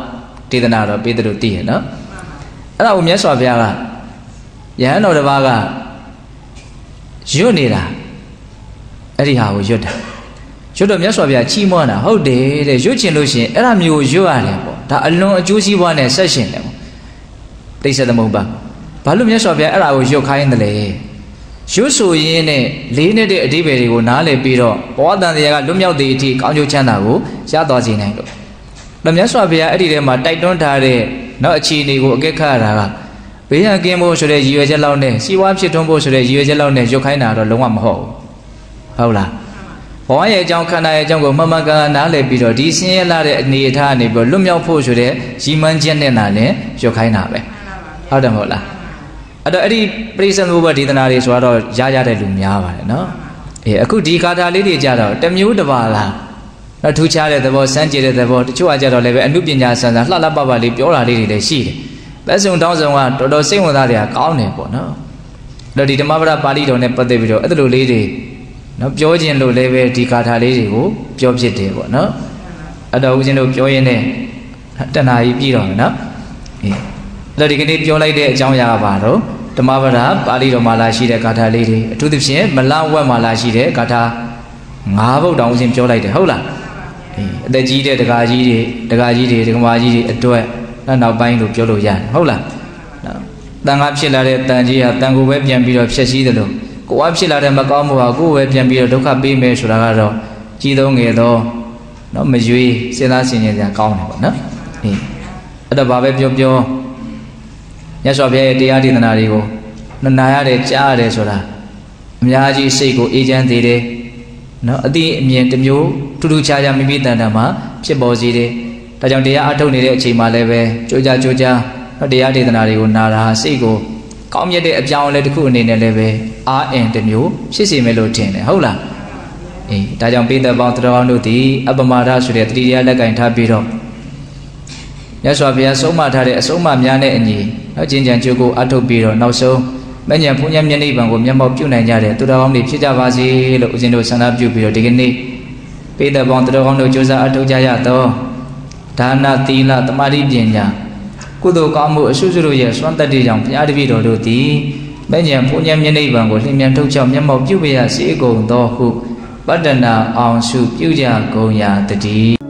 ဒေသနာတော်ပေးတယ်လို့သိရနော်အဲ့ဒါကိုမြတ်စွာဘုရားကယဟန်တော်တစ်ပါးကရွတ်နေတာအဲ့ဒီဟာကိုရွတ်တာရွတ်တော့မြတ်စွာဘုရားချီးမွမ်းတာဟုတ်တယ်တဲ့ရွတ်ချင်လို့ရှိရင်အဲ့ဒါမျိုးရွတ်ရတယ်ပေါ့ဒါအလွန်အကျိုးစီးပွားနဲ့ဆက်ရှင်တယ်ပေါ့ပြိဿသမုပ္ပါဘာလို့မြတ်စွာဘုရားအဲ့ဒါကိုရွတ်ခိုင်းတယ်လဲ ရွတ်ဆိုရင်းနဲ့လေးနဲ့တဲ့အဓိပ္ပာယ်တွေကိုနားလည်ပြီးတော့ဘောတန်တရားကလွတ်မြောက်တဲ့အထိကောင်းကျိုးချမ်းသာကိုရသွားစေနိုင်လို့ဒါမြတ်စွာဘုရားအဲ့ဒီထဲမှာတိုက်တွန်းထားတဲ့နောက်အခြေအနေကိုအကဲခတ်ရတာကဘေးရန်ကင်းဖို့ဆိုတဲ့ရည်ရွယ်ချက်လောက်နဲ့စီးပွားဖြစ်ထွန်းဖို့ဆိုတဲ့ရည်ရွယ်ချက်လောက်နဲ့ရွတ်ခိုင်းတာတော့လုံးဝမဟုတ်ဘူးဟုတ်လားဘဝရဲ့အကြောင်းခန္ဓာရဲ့အကြောင်းကိုမှန်မှန်ကန်ကန်နားလည်ပြီးတော့ဒီဆင်းရဲလာတဲ့အနေအထားကနေပြီးတော့လွတ်မြောက်ဖို့ဆိုတဲ့ရည်မှန်းချက်နဲ့နာလည်းရွတ်ခိုင်းတာပဲဟုတ်တယ်မဟုတ်လား အဲ့တော့အဲ့ဒီပရိစ္ဆေဘုဘဒေသနာတွေဆိုတော့ရရတဲ့လူများပါတယ်နော်အေးအခုဒီကာထာလေးတွေကြတော့တမျိုးတစ်ပါလားတော့ထူးခြားတဲ့သဘောစမ်းကြည့်တဲ့သဘောတချို့ကကြတော့လည်းပဲအမှုပညာဆန်းဆန်းလှလှပပလေးပြောတာလေးတွေလည်းရှိတယ်ဘက်စုံတောင်းဆောင်ကတော်တော်စိတ်ဝင်စားတယ်ကောင်းတယ်ပေါ့နော်အဲ့တော့ဒီဓမ္မပဒပါဠိတော်နဲ့ပတ်သက်ပြီးတော့အဲ့လိုလေးတွေနော်ပြောခြင်းလို့လည်းပဲဒီကာထာလေးတွေကိုပြောဖြစ်တယ်ပေါ့နော်အဲ့တော့ဦးဇင်းတို့ပြောရင်းနဲ့တဏှာကြီးပြည်တော်မယ်နော်အေးအဲ့ တော့ဒီကနေ့ပြောလိုက်တဲ့အကြောင်းအရာကဘာတော့ဓမ္မပဒပါဠိတော်မှာလာရှိတဲ့ကာထာလေးတွေအထူးသဖြင့်မလဝက်မှာလာရှိတဲ့ကာထာ၅ဘုတ်တောင်ဦးဇင်းပြောလိုက်တယ်ဟုတ်လားအေးအသက်ကြီးတဲ့ဒကာကြီးတွေဒကာကြီးတွေဒကမာကြီးတွေအတွက်နောက်နောက်ပိုင်းလို့ပြောလို့ရတယ်ဟုတ်လားနော်တန်ခါဖြစ်လာတဲ့တန်ကြီးဟာတန်ကိုပဲပြန်ပြီးတော့ဖြည့်ဆည်းတယ်လို့ကိုယ်ကဖြစ်လာတဲ့မကောင်းမှုဟာကိုယ်ပဲပြန်ပြီးတော့ဒုက္ခပေးမယ်ဆိုတာကတော့ကြီးသုံးငယ်သောနော်မရွေးစဉ်းစားဆင်ခြင်ကြကောင်းတယ်ပေါ့နော်အေးအဲ့တော့ဘာပဲပြောပြော မြတ်စွာဘုရားရဲ့တရားဒေသနာတွေကိုနာရတယ်ကြားရတယ်ဆိုတာအများကြီးစိတ်ကိုအေးချမ်းစေတယ်နော်အတိအမြင်တစ်မျိုးထူးထူးခြားခြားမိမိတန်တန်မှာဖြစ်ပေါ်စေတယ်ဒါကြောင့်တရားအထုတ်နေတဲ့အချိန်မှာလည်းပဲကြိုးကြကြိုးကြနော်တရားဒေသနာတွေကိုနာတာစိတ်ကိုကောင်းမြတ်တဲ့အပြောင်းအလဲတစ်ခုအနေနဲ့လည်းပဲအာအင်တစ်မျိုးဖြစ်စေမယ်လို့ထင်တယ်ဟုတ်လားအေးဒါကြောင့်ပိဿပေါင်းတော်အောင်တို့သည်အပမဒဆိုတဲ့တတိယလက်ကင်ထားပြီးတော့ မြတ်စွာဘုရားဆုံးမထားတဲ့အဆုံးအမများနဲ့အညီနော်ကျင့်ကြံကြိုးကိုအထုတ်ပြီးတော့နောက်ဆုံးမဉ္ဇဉ်ဘုညမျက်နှိပ်ပံကိုမျက်မှောက်ပြုနိုင်ကြတဲ့သူတော်ကောင်းတွေဖြစ်ကြပါစေလို့ဦးဇင်းတို့ဆန္ဒပြုပြီးတော့ဒီကနေ့ပိဿပေါင်းတော်ကောင်းတို့ကြိုးစားအထောက်ကြရသောဒါနသီလသမာဓိပညာကုသိုလ်ကောင်းမှုအဆုစုတို့ရဲ့စွမ်းတတ္တိကြောင့်ဘုရားတပည့်တော်တို့သည်မဉ္ဇဉ်ဘုညမျက်နှိပ်ပံကိုလျင်မြန်ထုတ်ချောက်မျက်မှောက်ပြုပြရစေကုန်သောဟုပတ္တနာအောင်စုပြုကြကုန်ရာတည်း